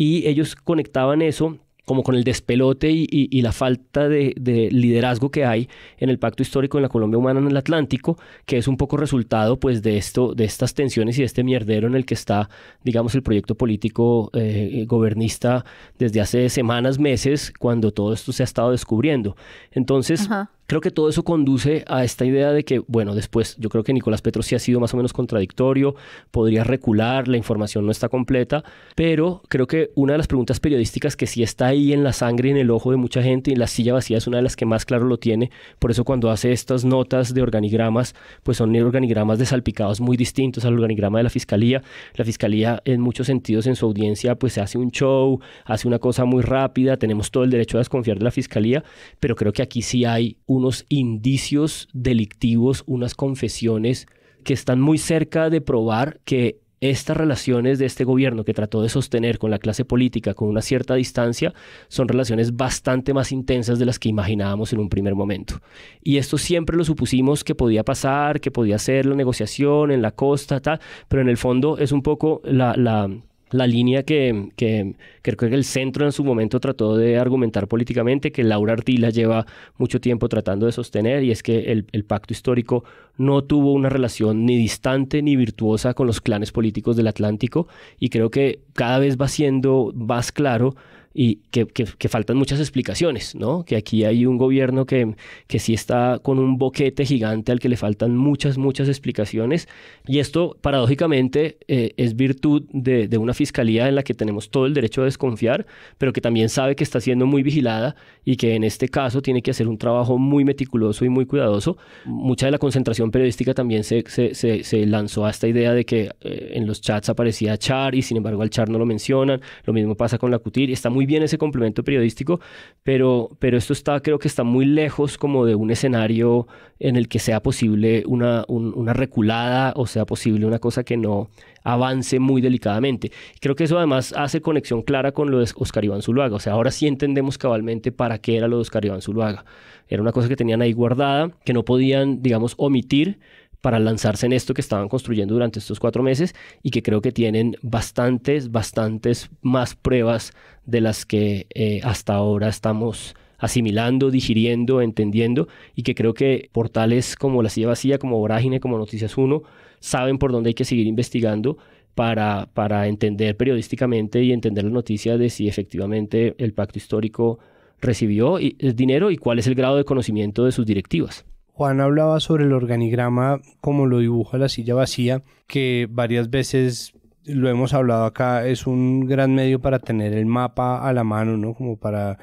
y ellos conectaban eso como con el despelote y, la falta de, liderazgo que hay en el pacto histórico en la Colombia humana en el Atlántico, que es un poco resultado pues de esto, de estas tensiones y de este mierdero en el que está, digamos, el proyecto político eh, gobernista desde hace semanas, meses, cuando todo esto se ha estado descubriendo. Entonces, Creo que todo eso conduce a esta idea de que, bueno, después yo creo que Nicolás Petro sí ha sido más o menos contradictorio, podría recular, la información no está completa, pero creo que una de las preguntas periodísticas que sí está ahí en la sangre y en el ojo de mucha gente y la silla vacía es una de las que más claro lo tiene, por eso cuando hace estas notas de organigramas, pues son organigramas desalpicados muy distintos al organigrama de la fiscalía. La fiscalía en muchos sentidos en su audiencia pues se hace un show, hace una cosa muy rápida, tenemos todo el derecho a desconfiar de la fiscalía, pero creo que aquí sí hay un unos indicios delictivos, unas confesiones que están muy cerca de probar que estas relaciones de este gobierno que trató de sostener con la clase política con una cierta distancia son relaciones bastante más intensas de las que imaginábamos en un primer momento. Y esto siempre lo supusimos que podía pasar, que podía ser la negociación en la costa, tal, pero en el fondo es un poco la, la la línea que, que, creo que el centro en su momento trató de argumentar políticamente, que Laura Artila lleva mucho tiempo tratando de sostener, y es que el, el, pacto histórico no tuvo una relación ni distante ni virtuosa con los clanes políticos del Atlántico, y creo que cada vez va siendo más claro y que, que, faltan muchas explicaciones, ¿no? Que aquí hay un gobierno que, que sí está con un boquete gigante al que le faltan muchas, muchas explicaciones. Y esto, paradójicamente, eh, es virtud de, de, una fiscalía en la que tenemos todo el derecho a desconfiar, pero que también sabe que está siendo muy vigilada y que en este caso tiene que hacer un trabajo muy meticuloso y muy cuidadoso. Mucha de la concentración periodística también se, se, se, lanzó a esta idea de que eh, en los chats aparecía Char y sin embargo al Char no lo mencionan. Lo mismo pasa con la Cutir. Está muy bien ese complemento periodístico, pero, pero esto está, creo que está muy lejos como de un escenario en el que sea posible una, una reculada o sea posible una cosa que no avance muy delicadamente. Creo que eso además hace conexión clara con lo de Oscar Iván Zuluaga. O sea, ahora sí entendemos cabalmente para qué era lo de Oscar Iván Zuluaga. Era una cosa que tenían ahí guardada, que no podían, digamos, omitir para lanzarse en esto que estaban construyendo durante estos cuatro meses y que creo que tienen bastantes, bastantes más pruebas de las que eh, hasta ahora estamos asimilando, digiriendo, entendiendo y que creo que portales como La Silla Vacía, como Vorágine, como Noticias 1, saben por dónde hay que seguir investigando para, para entender periodísticamente y entender la noticia de si efectivamente el pacto histórico recibió el dinero y cuál es el grado de conocimiento de sus directivas. Juan hablaba sobre el organigrama como lo dibuja la silla vacía, que varias veces lo hemos hablado acá, es un gran medio para tener el mapa a la mano, ¿no? Como para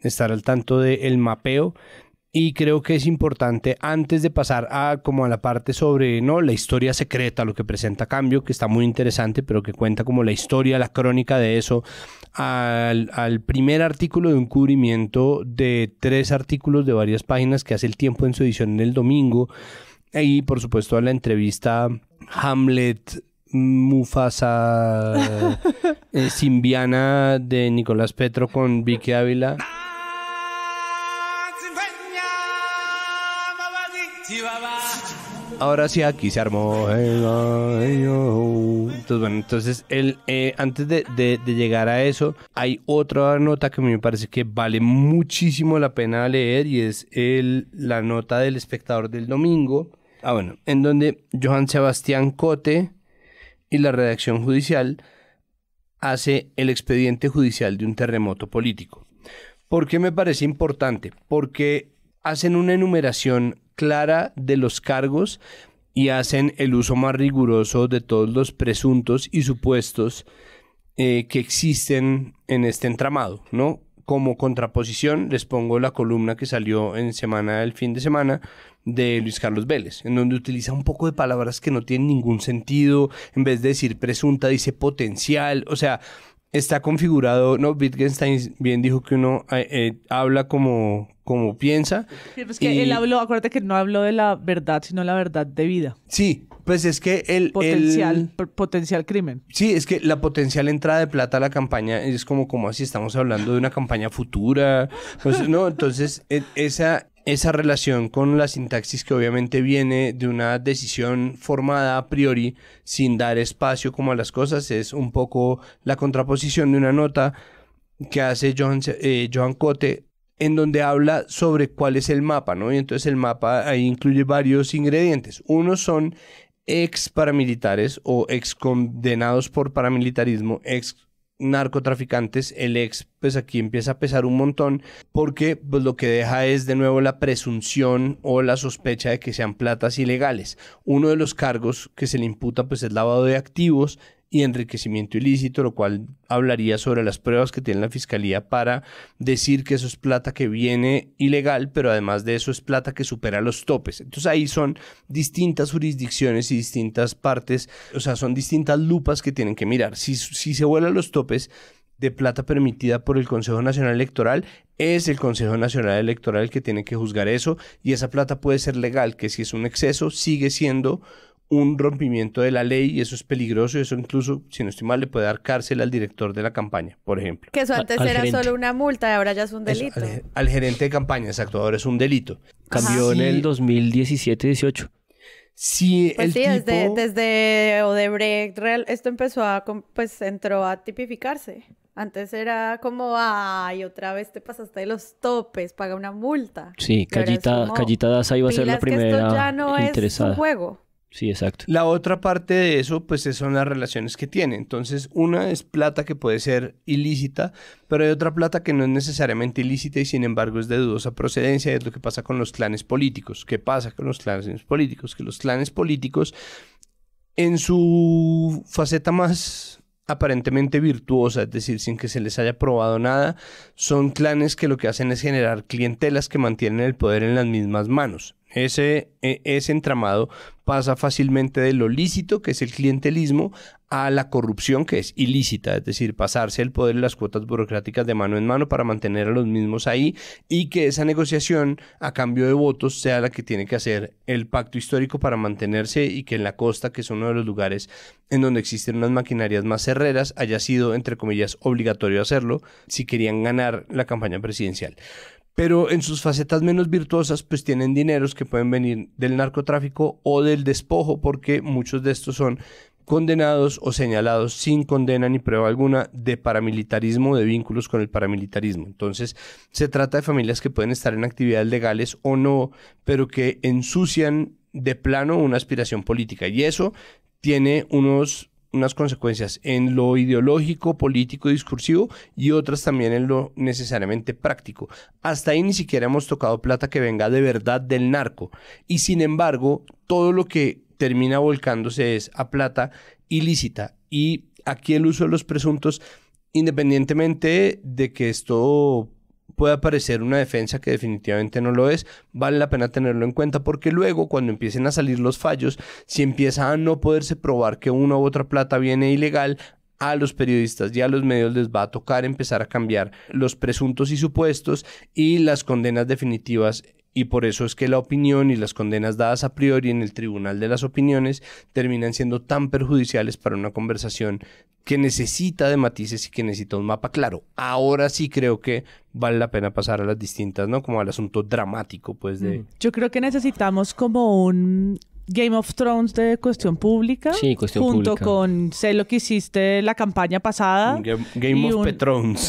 estar al tanto del mapeo y creo que es importante antes de pasar a como a la parte sobre no la historia secreta lo que presenta cambio que está muy interesante pero que cuenta como la historia la crónica de eso al, al primer artículo de un cubrimiento de tres artículos de varias páginas que hace el tiempo en su edición en el domingo y por supuesto a la entrevista Hamlet Mufasa eh, Simbiana de Nicolás Petro con Vicky Ávila Ahora sí, aquí se armó. Entonces, bueno, entonces él, eh, antes de, de, llegar a eso, hay otra nota que me parece que vale muchísimo la pena leer y es el, la nota del espectador del domingo. Ah, bueno, en donde Johan Sebastián Cote y la redacción judicial hace el expediente judicial de un terremoto político. ¿Por qué me parece importante? Porque hacen una enumeración clara de los cargos y hacen el uso más riguroso de todos los presuntos y supuestos eh, que existen en este entramado, ¿no? Como contraposición les pongo la columna que salió en semana del fin de semana de Luis Carlos Vélez, en donde utiliza un poco de palabras que no tienen ningún sentido, en vez de decir presunta dice potencial, o sea, está configurado, no, Wittgenstein bien dijo que uno eh, eh, habla como, como piensa. Sí, pues que él habló, acuérdate que no habló de la verdad, sino la verdad de vida. Sí, pues es que el... Potencial, potencial crimen. Sí, es que la potencial entrada de plata a la campaña es como, como así estamos hablando de una campaña futura. Pues, no, entonces e, esa, esa relación con la sintaxis que obviamente viene de una decisión formada a priori sin dar espacio como a las cosas es un poco la contraposición de una nota que hace Johan, eh, Cote en donde habla sobre cuál es el mapa, ¿no? Y entonces el mapa ahí incluye varios ingredientes. Unos son ex paramilitares o ex condenados por paramilitarismo, ex narcotraficantes, el ex, pues aquí empieza a pesar un montón, porque pues lo que deja es de nuevo la presunción o la sospecha de que sean platas ilegales. Uno de los cargos que se le imputa pues es lavado de activos y enriquecimiento ilícito, lo cual hablaría sobre las pruebas que tiene la fiscalía para decir que eso es plata que viene ilegal, pero además de eso es plata que supera los topes. Entonces ahí son distintas jurisdicciones y distintas partes, o sea, son distintas lupas que tienen que mirar. Si, si se vuelan los topes de plata permitida por el Consejo Nacional Electoral, es el Consejo Nacional Electoral el que tiene que juzgar eso y esa plata puede ser legal, que si es un exceso sigue siendo un rompimiento de la ley y eso es peligroso y eso incluso, si no estoy mal, le puede dar cárcel al director de la campaña, por ejemplo. Que eso antes era solo una multa y ahora ya es un delito. al, gerente de campaña, exacto, ahora es un delito. Cambió en el 2017-18. Sí, pues sí, desde, desde Odebrecht, esto empezó a, pues entró a tipificarse. Antes era como, ay, otra vez te pasaste de los topes, paga una multa. Sí, Callita, Callita Daza iba a ser la primera que esto ya no interesada. Es un juego. Sí, exacto. La otra parte de eso, pues son las relaciones que tiene. Entonces, una es plata que puede ser ilícita, pero hay otra plata que no es necesariamente ilícita y sin embargo es de dudosa procedencia. Es lo que pasa con los clanes políticos. ¿Qué pasa con los clanes políticos? Que los clanes políticos, en su faceta más aparentemente virtuosa, es decir, sin que se les haya probado nada, son clanes que lo que hacen es generar clientelas que mantienen el poder en las mismas manos. Ese, e, ese entramado pasa fácilmente de lo lícito, que es el clientelismo, a la corrupción, que es ilícita, es decir, pasarse el poder y las cuotas burocráticas de mano en mano para mantener a los mismos ahí y que esa negociación a cambio de votos sea la que tiene que hacer el pacto histórico para mantenerse y que en la costa, que es uno de los lugares en donde existen unas maquinarias más cerreras, haya sido, entre comillas, obligatorio hacerlo si querían ganar la campaña presidencial. Pero en sus facetas menos virtuosas pues tienen dineros que pueden venir del narcotráfico o del despojo porque muchos de estos son condenados o señalados sin condena ni prueba alguna de paramilitarismo, de vínculos con el paramilitarismo. Entonces, se trata de familias que pueden estar en actividades legales o no, pero que ensucian de plano una aspiración política. Y eso tiene unos unas consecuencias en lo ideológico, político, discursivo y otras también en lo necesariamente práctico. Hasta ahí ni siquiera hemos tocado plata que venga de verdad del narco. Y sin embargo, todo lo que termina volcándose es a plata ilícita. Y aquí el uso de los presuntos, independientemente de que esto pueda parecer una defensa que definitivamente no lo es, vale la pena tenerlo en cuenta porque luego cuando empiecen a salir los fallos, si empieza a no poderse probar que una u otra plata viene ilegal, a los periodistas y a los medios les va a tocar empezar a cambiar los presuntos y supuestos y las condenas definitivas y por eso es que la opinión y las condenas dadas a priori en el tribunal de las opiniones terminan siendo tan perjudiciales para una conversación que necesita de matices y que necesita un mapa claro. Ahora sí creo que vale la pena pasar a las distintas, ¿no? Como al asunto dramático, pues de... Yo creo que necesitamos como un Game of Thrones de cuestión pública. Sí, cuestión junto pública. con sé lo que hiciste la campaña pasada. Game, of.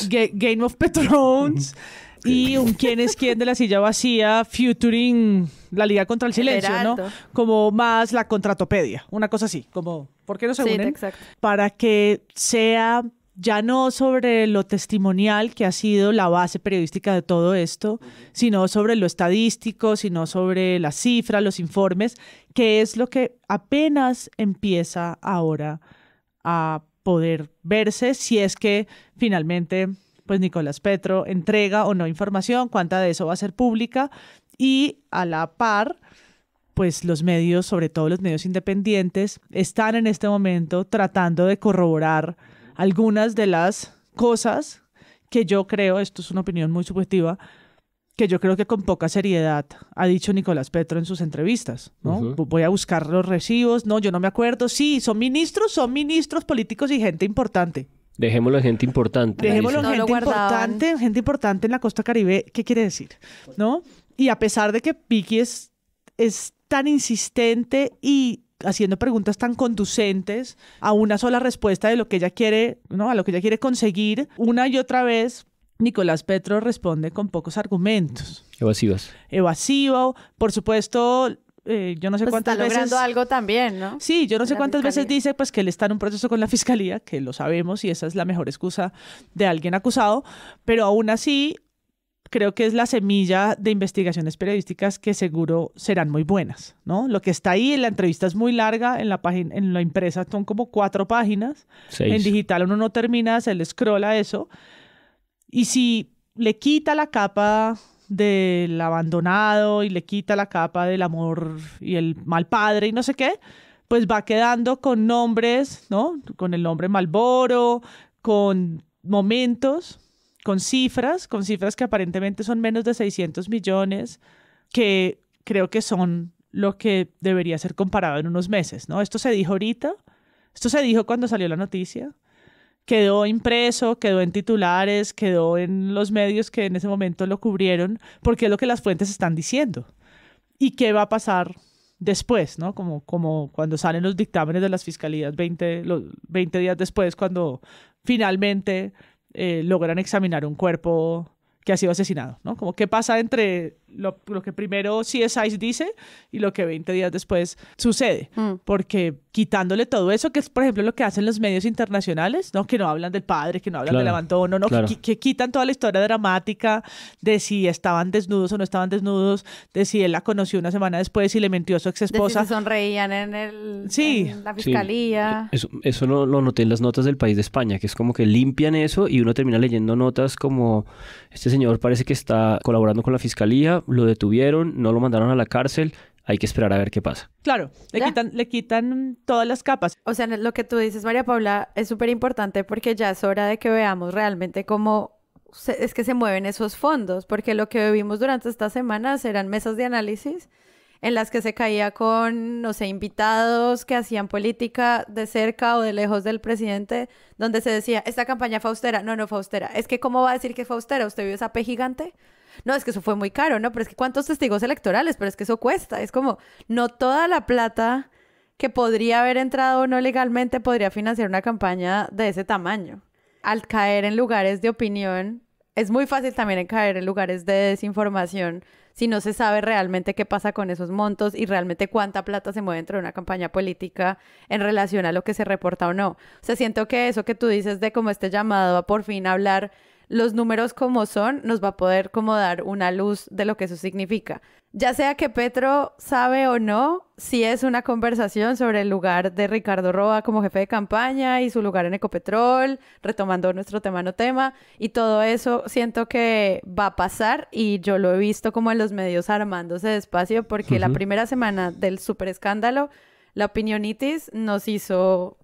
Ga- Game of Thrones. y un quién es quién de la silla vacía, featuring la Liga contra el Silencio, ¿no? Como más la contratopedia, una cosa así, como, ¿por qué no se Sí, unen? exacto. Para que sea ya no sobre lo testimonial que ha sido la base periodística de todo esto, sino sobre lo estadístico, sino sobre las cifras, los informes, que es lo que apenas empieza ahora a poder verse si es que finalmente pues Nicolás Petro entrega o no información, cuánta de eso va a ser pública y a la par pues los medios, sobre todo los medios independientes, están en este momento tratando de corroborar algunas de las cosas que yo creo, esto es una opinión muy subjetiva, que yo creo que con poca seriedad ha dicho Nicolás Petro en sus entrevistas, ¿no? Voy a buscar los recibos, no, yo no me acuerdo, sí, son ministros, son ministros políticos y gente importante. Dejémoslo en gente importante. Dejémoslo en No gente importante, en gente importante en la costa caribe, ¿qué quiere decir? ¿No? Y a pesar de que Vicky es, es tan insistente y haciendo preguntas tan conducentes a una sola respuesta de lo que ella quiere, ¿no? A lo que ella quiere conseguir, una y otra vez Nicolás Petro responde con pocos argumentos. Evasivas. Evasivo, por supuesto, eh, yo no sé Pues cuántas está logrando veces... algo también, ¿no? Sí, yo no sé La cuántas veces dice pues que él está en un proceso con la fiscalía, que lo sabemos y esa es la mejor excusa de alguien acusado, pero aún así creo que es la semilla de investigaciones periodísticas que seguro serán muy buenas, ¿no? Lo que está ahí en la entrevista es muy larga, en la página, en la impresa son como cuatro páginas, Seis. en digital uno no termina, se le scrolla eso, y si le quita la capa del abandonado y le quita la capa del amor y el mal padre y no sé qué, pues va quedando con nombres, ¿no? Con el nombre Malboro, con momentos, con cifras, con cifras que aparentemente son menos de 600 millones, que creo que son lo que debería ser comparado en unos meses, ¿no? Esto se dijo ahorita, esto se dijo cuando salió la noticia, quedó impreso, quedó en titulares, quedó en los medios que en ese momento lo cubrieron, porque es lo que las fuentes están diciendo. ¿Y qué va a pasar después, no? Como, como cuando salen los dictámenes de las fiscalías 20, los 20 días después, cuando finalmente eh, logran examinar un cuerpo que ha sido asesinado, ¿no? Como qué pasa entre lo, lo que primero CSI dice y lo que 20 días después sucede. Mm. Porque quitándole todo eso, que es por ejemplo lo que hacen los medios internacionales, ¿no? Que no hablan del padre, que no hablan Claro, del abandono, ¿no? claro. Que, que quitan toda la historia dramática de si estaban desnudos o no estaban desnudos, de si él la conoció una semana después y le mintió a su ex De si esposa. se sonreían en, el, Sí. en la Sí. fiscalía. Eso, eso lo, lo noté en las notas del país de España, que es como que limpian eso y uno termina leyendo notas como este señor parece que está colaborando con la fiscalía, lo detuvieron, no lo mandaron a la cárcel, hay que esperar a ver qué pasa. Claro, le Ya. quitan, le quitan todas las capas. O sea, lo que tú dices, María Paula, es súper importante porque ya es hora de que veamos realmente cómo se- es que se mueven esos fondos, porque lo que vimos durante estas semanas eran mesas de análisis en las que se caía con, no sé, invitados que hacían política de cerca o de lejos del presidente, donde se decía, esta campaña fue austera. No, no fue. Es que, ¿cómo va a decir que fue austera? ¿Usted vio esa P gigante? no, es que eso fue muy caro, ¿no? Pero es que cuántos testigos electorales, pero es que eso cuesta. Es como, no toda la plata que podría haber entrado no legalmente podría financiar una campaña de ese tamaño. Al caer en lugares de opinión, es muy fácil también caer en lugares de desinformación si no se sabe realmente qué pasa con esos montos y realmente cuánta plata se mueve dentro de una campaña política en relación a lo que se reporta o no. O sea, siento que eso que tú dices de como este llamado a por fin hablar los números como son, nos va a poder como dar una luz de lo que eso significa. Ya sea que Petro sabe o no, si es una conversación sobre el lugar de Ricardo Roa como jefe de campaña y su lugar en Ecopetrol, retomando nuestro tema no tema, y todo eso siento que va a pasar y yo lo he visto como en los medios armándose despacio porque la primera semana del super escándalo, la opinionitis nos hizo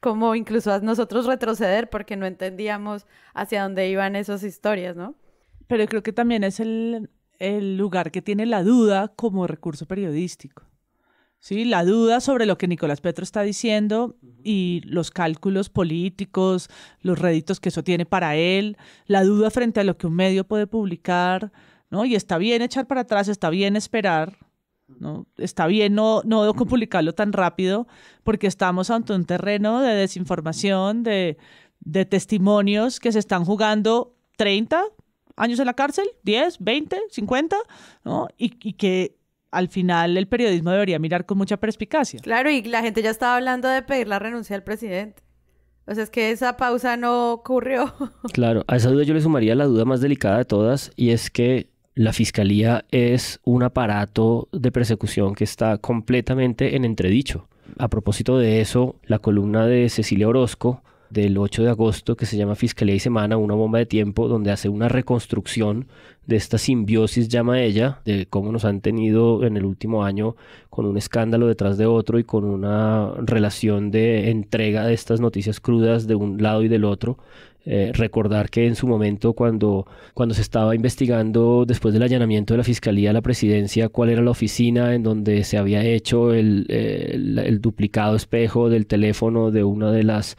como incluso a nosotros retroceder porque no entendíamos hacia dónde iban esas historias, ¿no? Pero creo que también es el, el lugar que tiene la duda como recurso periodístico. ¿sí? La duda sobre lo que Nicolás Petro está diciendo y los cálculos políticos, los réditos que eso tiene para él, la duda frente a lo que un medio puede publicar, ¿no? Y está bien echar para atrás, está bien esperar, ¿no? Está bien no, no publicarlo tan rápido porque estamos ante un terreno de desinformación, de, de testimonios que se están jugando 30, años en la cárcel, 10, 20, 50, ¿no? Y, y que al final el periodismo debería mirar con mucha perspicacia. Claro, y la gente ya estaba hablando de pedir la renuncia al presidente. O sea, es que esa pausa no ocurrió. Claro, a esa duda yo le sumaría la duda más delicada de todas, y es que la fiscalía es un aparato de persecución que está completamente en entredicho. A propósito de eso, la columna de Cecilia Orozco del 8 de agosto que se llama Fiscalía y Semana, una bomba de tiempo, donde hace una reconstrucción de esta simbiosis, llama ella, de cómo nos han tenido en el último año con un escándalo detrás de otro y con una relación de entrega de estas noticias crudas de un lado y del otro. Eh, recordar que en su momento cuando, cuando se estaba investigando después del allanamiento de la Fiscalía a la Presidencia cuál era la oficina en donde se había hecho el, el duplicado espejo del teléfono de una de las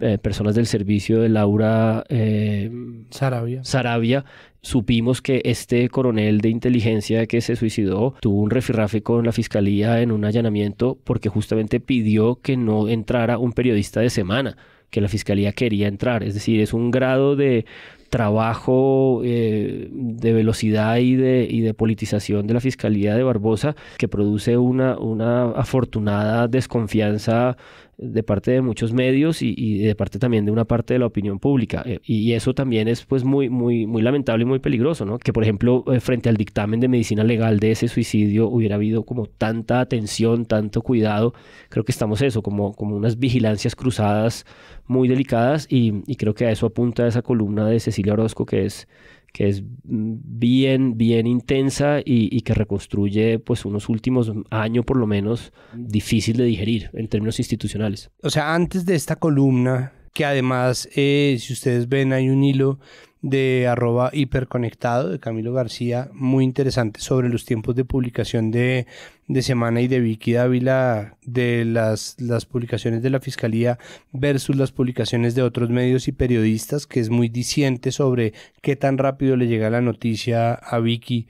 eh, personas del servicio de Laura eh, Sarabia. Sarabia, supimos que este coronel de inteligencia que se suicidó tuvo un refirrafe con la fiscalía en un allanamiento porque justamente pidió que no entrara un periodista de semana que la fiscalía quería entrar. Es decir, es un grado de trabajo eh, de velocidad y de, y de politización de la Fiscalía de Barbosa que produce una, una afortunada desconfianza de parte de muchos medios y, de parte también de una parte de la opinión pública. Eh, y eso también es pues muy, muy, muy lamentable y muy peligroso, ¿no? Que por ejemplo, eh, frente al dictamen de medicina legal de ese suicidio hubiera habido como tanta atención, tanto cuidado. Creo que estamos eso, como, como unas vigilancias cruzadas muy delicadas y, y creo que a eso apunta esa columna de Cecilia Orozco que es que es bien, bien intensa y, que reconstruye pues unos últimos años por lo menos difícil de digerir en términos institucionales. O sea, antes de esta columna, que además, eh, si ustedes ven, hay un hilo de arroba hiperconectado de Camilo García, muy interesante sobre los tiempos de publicación de, de Semana y de Vicky Dávila de las, las publicaciones de la Fiscalía versus las publicaciones de otros medios y periodistas, que es muy diciente sobre qué tan rápido le llega la noticia a Vicky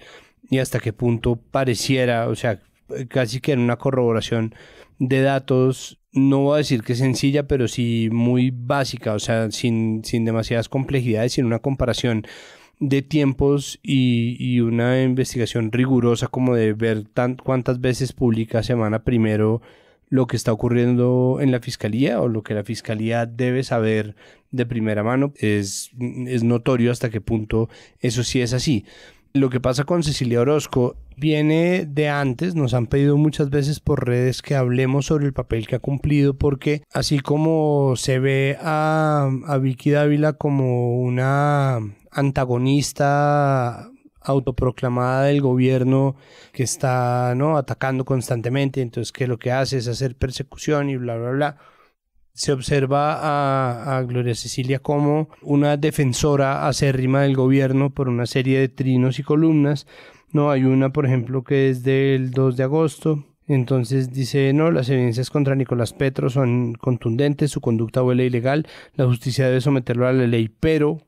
y hasta qué punto pareciera, o sea, casi que en una corroboración de datos no voy a decir que sencilla, pero sí muy básica, o sea, sin, sin demasiadas complejidades, sin una comparación de tiempos y, una investigación rigurosa como de ver tan, cuántas veces publica semana primero lo que está ocurriendo en la fiscalía o lo que la fiscalía debe saber de primera mano. Es, es notorio hasta qué punto eso sí es así lo que pasa con Cecilia Orozco viene de antes, nos han pedido muchas veces por redes que hablemos sobre el papel que ha cumplido porque así como se ve a, Vicky Dávila como una antagonista autoproclamada del gobierno que está ¿no? atacando constantemente, entonces que lo que hace es hacer persecución y bla, bla, bla se observa a, Gloria Cecilia como una defensora acérrima del gobierno por una serie de trinos y columnas. No, hay una, por ejemplo, que es del 2 de agosto. Entonces dice, no, las evidencias contra Nicolás Petro son contundentes, su conducta huele ilegal, la justicia debe someterlo a la ley, pero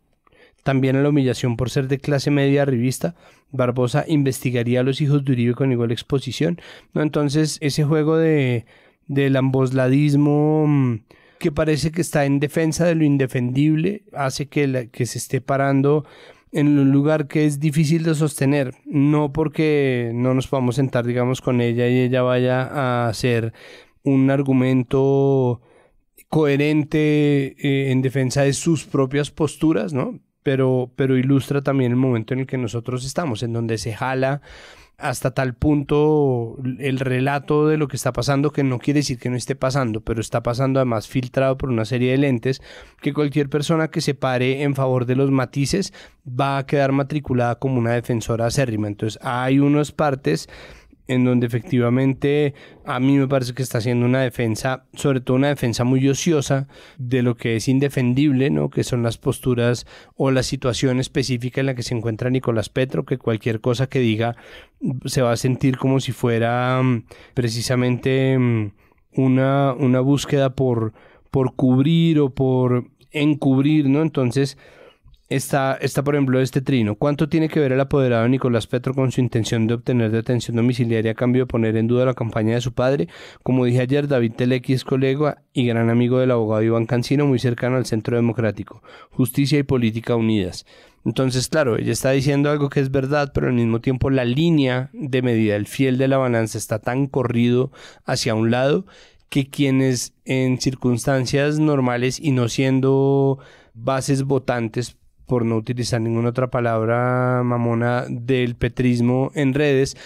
también a la humillación por ser de clase media revista. Barbosa investigaría a los hijos de Uribe con igual exposición. ¿no? Entonces, ese juego de, del ambosladismo mm, que parece que está en defensa de lo indefendible hace que, que se esté parando en un lugar que es difícil de sostener, no porque no nos podamos sentar, digamos, con ella y ella vaya a hacer un argumento coherente eh, en defensa de sus propias posturas, ¿no? Pero, pero ilustra también el momento en el que nosotros estamos, en donde se jala hasta tal punto el relato de lo que está pasando, que no quiere decir que no esté pasando, pero está pasando además filtrado por una serie de lentes, que cualquier persona que se pare en favor de los matices va a quedar matriculada como una defensora acérrima. Entonces hay unas partes en donde efectivamente a mí me parece que está haciendo una defensa, sobre todo una defensa muy ociosa de lo que es indefendible, ¿no? que son las posturas o la situación específica en la que se encuentra Nicolás Petro, que cualquier cosa que diga se va a sentir como si fuera mm, precisamente mm, una, una búsqueda por, por cubrir o por encubrir, ¿no? Entonces, está, está, por ejemplo, este trino. ¿Cuánto tiene que ver el apoderado Nicolás Petro con su intención de obtener detención domiciliaria a cambio de poner en duda la campaña de su padre? Como dije ayer, David Telequi es colega y gran amigo del abogado Iván Cancino, muy cercano al Centro Democrático. Justicia y Política Unidas. Entonces, claro, ella está diciendo algo que es verdad, pero al mismo tiempo la línea de medida, el fiel de la balanza está tan corrido hacia un lado que quienes en circunstancias normales y no siendo bases votantes por no utilizar ninguna otra palabra mamona, del petrismo en redes,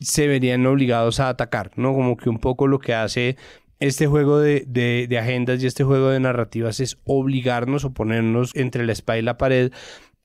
se verían obligados a atacar, ¿no? Como que un poco lo que hace este juego de, de, agendas y este juego de narrativas es obligarnos o ponernos entre la espada y la pared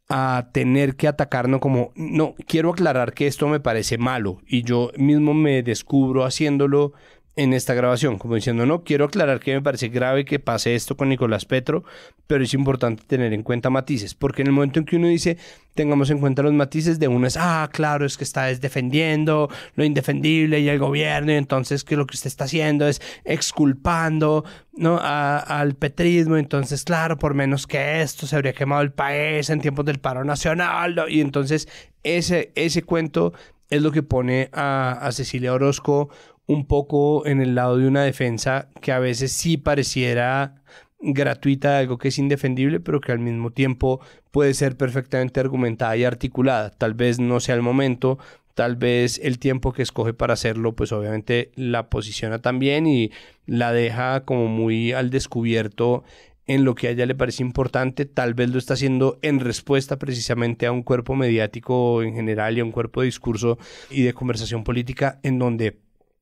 a tener que atacarnos como, no, quiero aclarar que esto me parece malo y yo mismo me descubro haciéndolo en esta grabación, como diciendo, no, quiero aclarar que me parece grave que pase esto con Nicolás Petro, pero es importante tener en cuenta matices, porque en el momento en que uno dice, tengamos en cuenta los matices, de uno es, ah, claro, es que está defendiendo lo indefendible y el gobierno, y entonces que lo que usted está haciendo es exculpando ¿no? al petrismo, entonces, claro, por menos que esto, se habría quemado el país en tiempos del paro nacional, y entonces ese, ese cuento es lo que pone a, a Cecilia Orozco un poco en el lado de una defensa que a veces sí pareciera gratuita algo que es indefendible, pero que al mismo tiempo puede ser perfectamente argumentada y articulada. Tal vez no sea el momento, tal vez el tiempo que escoge para hacerlo, pues obviamente la posiciona también y la deja como muy al descubierto en lo que a ella le parece importante, tal vez lo está haciendo en respuesta precisamente a un cuerpo mediático en general y a un cuerpo de discurso y de conversación política en donde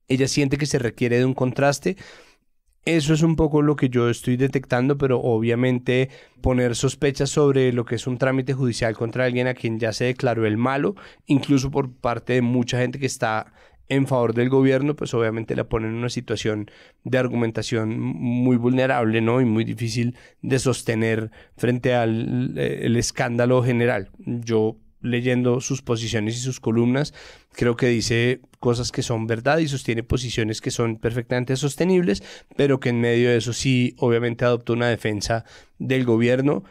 ella siente que se requiere de un contraste. Eso es un poco lo que yo estoy detectando, pero obviamente poner sospechas sobre lo que es un trámite judicial contra alguien a quien ya se declaró el malo, incluso por parte de mucha gente que está en favor del gobierno, pues obviamente la pone en una situación de argumentación muy vulnerable, ¿no? Y muy difícil de sostener frente al el escándalo general. Yo leyendo sus posiciones y sus columnas, creo que dice cosas que son verdad y sostiene posiciones que son perfectamente sostenibles, pero que en medio de eso sí, obviamente adoptó una defensa del gobierno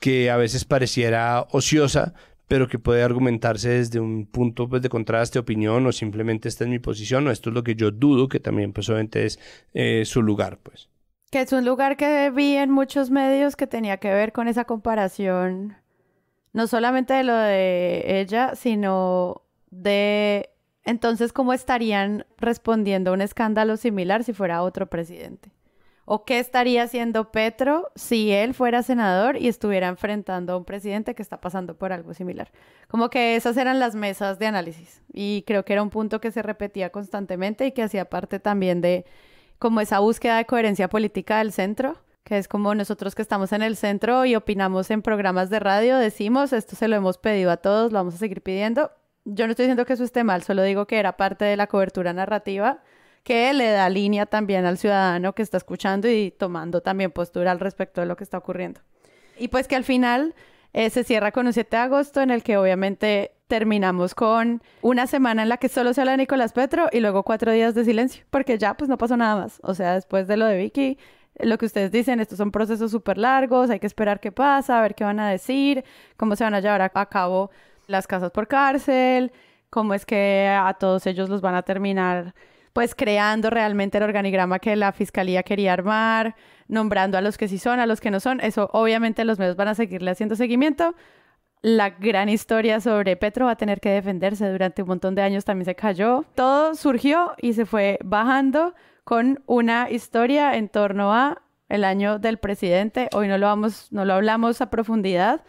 que a veces pareciera ociosa, pero que puede argumentarse desde un punto pues, de contraste, opinión, o simplemente esta es mi posición, o esto es lo que yo dudo, que también pues obviamente es eh, su lugar, pues. Que es un lugar que vi en muchos medios que tenía que ver con esa comparación no solamente de lo de ella, sino de entonces cómo estarían respondiendo a un escándalo similar si fuera otro presidente. ¿O qué estaría haciendo Petro si él fuera senador y estuviera enfrentando a un presidente que está pasando por algo similar? Como que esas eran las mesas de análisis. Y creo que era un punto que se repetía constantemente y que hacía parte también de como esa búsqueda de coherencia política del centro que es como nosotros que estamos en el centro y opinamos en programas de radio, decimos, esto se lo hemos pedido a todos, lo vamos a seguir pidiendo. Yo no estoy diciendo que eso esté mal, solo digo que era parte de la cobertura narrativa que le da línea también al ciudadano que está escuchando y tomando también postura al respecto de lo que está ocurriendo. Y pues que al final eh, se cierra con un 7 de agosto en el que obviamente terminamos con una semana en la que solo se habla de Nicolás Petro y luego cuatro días de silencio, porque ya pues no pasó nada más. O sea, después de lo de Vicky, lo que ustedes dicen, estos son procesos súper largos, hay que esperar qué pasa, a ver qué van a decir, cómo se van a llevar a cabo las casas por cárcel, cómo es que a todos ellos los van a terminar pues creando realmente el organigrama que la fiscalía quería armar, nombrando a los que sí son, a los que no son. Eso obviamente los medios van a seguirle haciendo seguimiento. La gran historia sobre Petro va a tener que defenderse durante un montón de años también se cayó. Todo surgió y se fue bajando con una historia en torno a el año del presidente. Hoy no lo vamos, no lo hablamos a profundidad,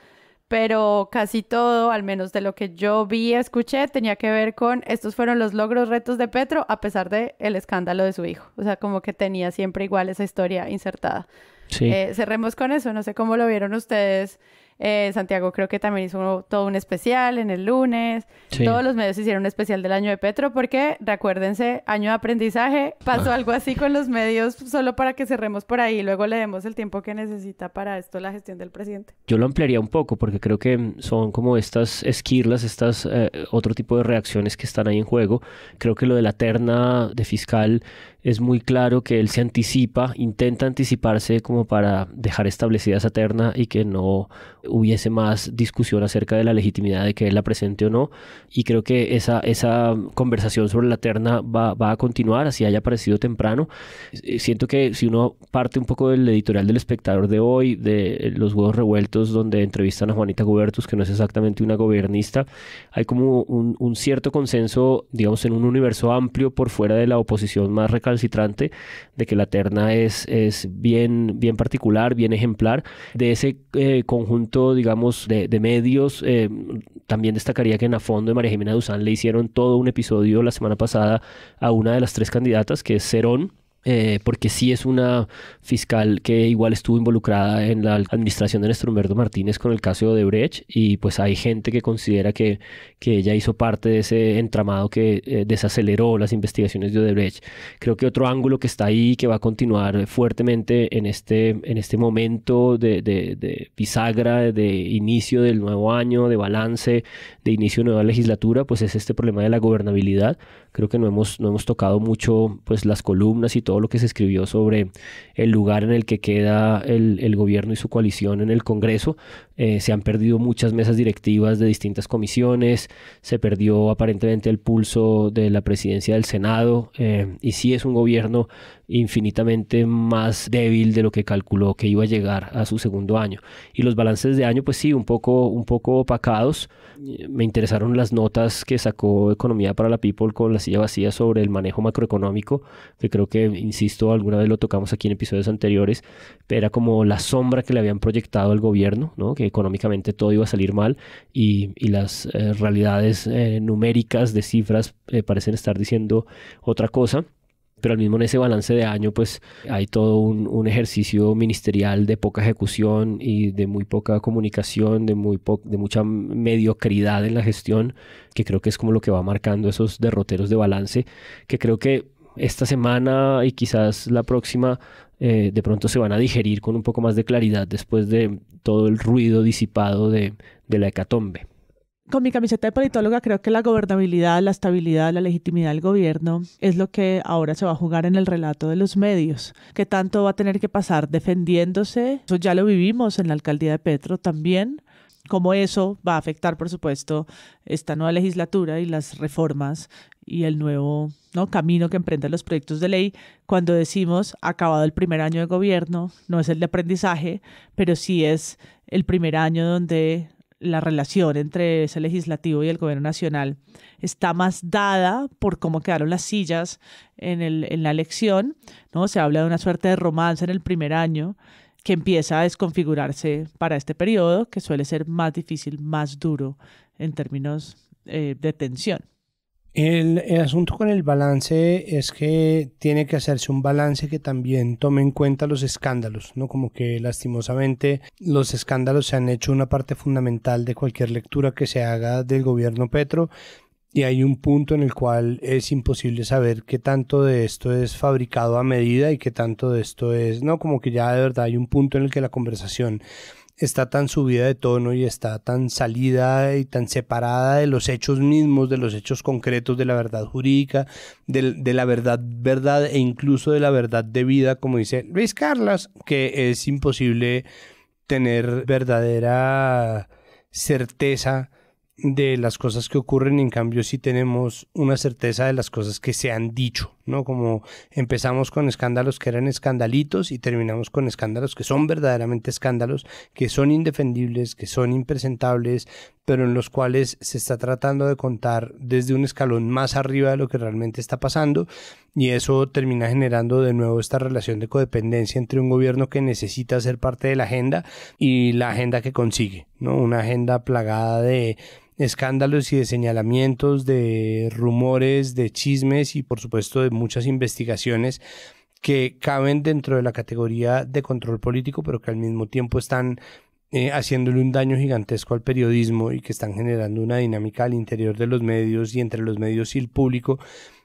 pero casi todo, al menos de lo que yo vi y escuché, tenía que ver con estos fueron los logros, retos de Petro, a pesar de el escándalo de su hijo. O sea, como que tenía siempre igual esa historia insertada. Sí. Eh, cerremos con eso. No sé cómo lo vieron ustedes eh, Santiago creo que también hizo todo un especial en el lunes. Todos los medios hicieron un especial del año de Petro porque, recuérdense, año de aprendizaje. Pasó algo así con los medios solo para que cerremos por ahí y luego le demos el tiempo que necesita para esto la gestión del presidente. Yo lo ampliaría un poco porque creo que son como estas esquirlas, estas eh, otro tipo de reacciones que están ahí en juego. Creo que lo de la terna de fiscal es muy claro que él se anticipa, intenta anticiparse como para dejar establecida esa terna y que no hubiese más discusión acerca de la legitimidad de que él la presente o no. Y creo que esa, esa conversación sobre la terna va, va a continuar, así haya aparecido temprano. Eh, siento que si uno parte un poco del editorial del espectador de hoy, de los huevos revueltos, donde entrevistan a Juanita Gubertus, que no es exactamente una gobernista, hay como un, un cierto consenso, digamos, en un universo amplio por fuera de la oposición más recalcitrante citrante de que la terna es, es bien, bien particular, bien ejemplar. De ese eh, conjunto, digamos, de, medios, eh, también destacaría que en a fondo de María Jimena Duzán le hicieron todo un episodio la semana pasada a una de las tres candidatas, que es Cerón, eh, porque sí es una fiscal que igual estuvo involucrada en la administración de Néstor Humberto Martínez con el caso de Brecht y pues hay gente que considera que, que ella hizo parte de ese entramado que eh, desaceleró las investigaciones de Odebrecht. Creo que otro ángulo que está ahí, que va a continuar fuertemente en este, en este momento de, de, de bisagra, de inicio del nuevo año, de balance, de inicio de nueva legislatura, pues es este problema de la gobernabilidad. Creo que no hemos, no hemos tocado mucho pues las columnas y todo lo que se escribió sobre el lugar en el que queda el, el gobierno y su coalición en el Congreso. Eh, se han perdido muchas mesas directivas de distintas comisiones, se perdió aparentemente el pulso de la presidencia del Senado eh, y sí es un gobierno infinitamente más débil de lo que calculó que iba a llegar a su segundo año. Y los balances de año, pues sí, un poco, un poco opacados. Me interesaron las notas que sacó Economía para la People con la silla vacía sobre el manejo macroeconómico, que creo que, insisto, alguna vez lo tocamos aquí en episodios anteriores, era como la sombra que le habían proyectado al gobierno, ¿no? que económicamente todo iba a salir mal y, las eh, realidades eh, numéricas de cifras eh, parecen estar diciendo otra cosa pero al mismo en ese balance de año pues hay todo un, ejercicio ministerial de poca ejecución y de muy poca comunicación, de, muy de mucha mediocridad en la gestión, que creo que es como lo que va marcando esos derroteros de balance, que creo que esta semana y quizás la próxima eh, de pronto se van a digerir con un poco más de claridad después de todo el ruido disipado de, de la hecatombe con mi camiseta de politóloga creo que la gobernabilidad, la estabilidad, la legitimidad del gobierno es lo que ahora se va a jugar en el relato de los medios. ¿Qué tanto va a tener que pasar defendiéndose? Eso ya lo vivimos en la alcaldía de Petro también. Cómo eso va a afectar, por supuesto, esta nueva legislatura y las reformas y el nuevo ¿no? camino que emprenden los proyectos de ley cuando decimos acabado el primer año de gobierno, no es el de aprendizaje, pero sí es el primer año donde la relación entre ese legislativo y el gobierno nacional está más dada por cómo quedaron las sillas en, el, en la elección, ¿no? Se habla de una suerte de romance en el primer año que empieza a desconfigurarse para este periodo, que suele ser más difícil, más duro en términos eh, de tensión. El, asunto con el balance es que tiene que hacerse un balance que también tome en cuenta los escándalos, ¿no? Como que lastimosamente los escándalos se han hecho una parte fundamental de cualquier lectura que se haga del gobierno Petro y hay un punto en el cual es imposible saber qué tanto de esto es fabricado a medida y qué tanto de esto es, ¿no? Como que ya de verdad hay un punto en el que la conversación está tan subida de tono y está tan salida y tan separada de los hechos mismos, de los hechos concretos, de la verdad jurídica, de, la verdad verdad e incluso de la verdad de vida, como dice Luis Carlos, que es imposible tener verdadera certeza de las cosas que ocurren, en cambio sí tenemos una certeza de las cosas que se han dicho, ¿no? Como empezamos con escándalos que eran escandalitos y terminamos con escándalos que son verdaderamente escándalos, que son indefendibles, que son impresentables, pero en los cuales se está tratando de contar desde un escalón más arriba de lo que realmente está pasando y eso termina generando de nuevo esta relación de codependencia entre un gobierno que necesita ser parte de la agenda y la agenda que consigue, ¿no? Una agenda plagada de escándalos y de señalamientos, de rumores, de chismes y por supuesto de muchas investigaciones que caben dentro de la categoría de control político, pero que al mismo tiempo están eh, haciéndole un daño gigantesco al periodismo y que están generando una dinámica al interior de los medios y entre los medios y el público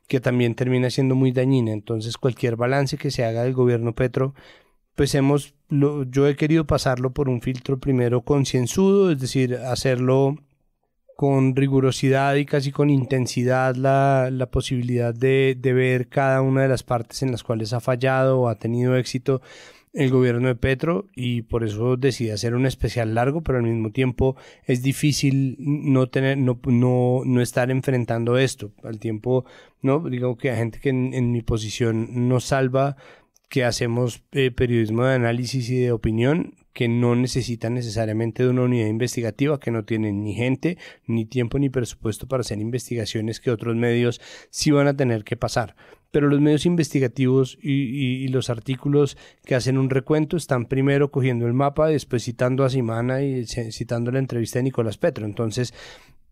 que también termina siendo muy dañina. Entonces cualquier balance que se haga del gobierno Petro, pues hemos, yo he querido pasarlo por un filtro primero concienzudo, es decir, hacerlo con rigurosidad y casi con intensidad la, la posibilidad de, de, ver cada una de las partes en las cuales ha fallado o ha tenido éxito el gobierno de Petro y por eso decidí hacer un especial largo, pero al mismo tiempo es difícil no tener, no, no, no estar enfrentando esto. Al tiempo, no, digo que hay gente que en, mi posición no salva que hacemos eh, periodismo de análisis y de opinión que no necesitan necesariamente de una unidad investigativa, que no tienen ni gente, ni tiempo, ni presupuesto para hacer investigaciones que otros medios sí van a tener que pasar. Pero los medios investigativos y, los artículos que hacen un recuento están primero cogiendo el mapa, después citando a Simana y citando la entrevista de Nicolás Petro. Entonces,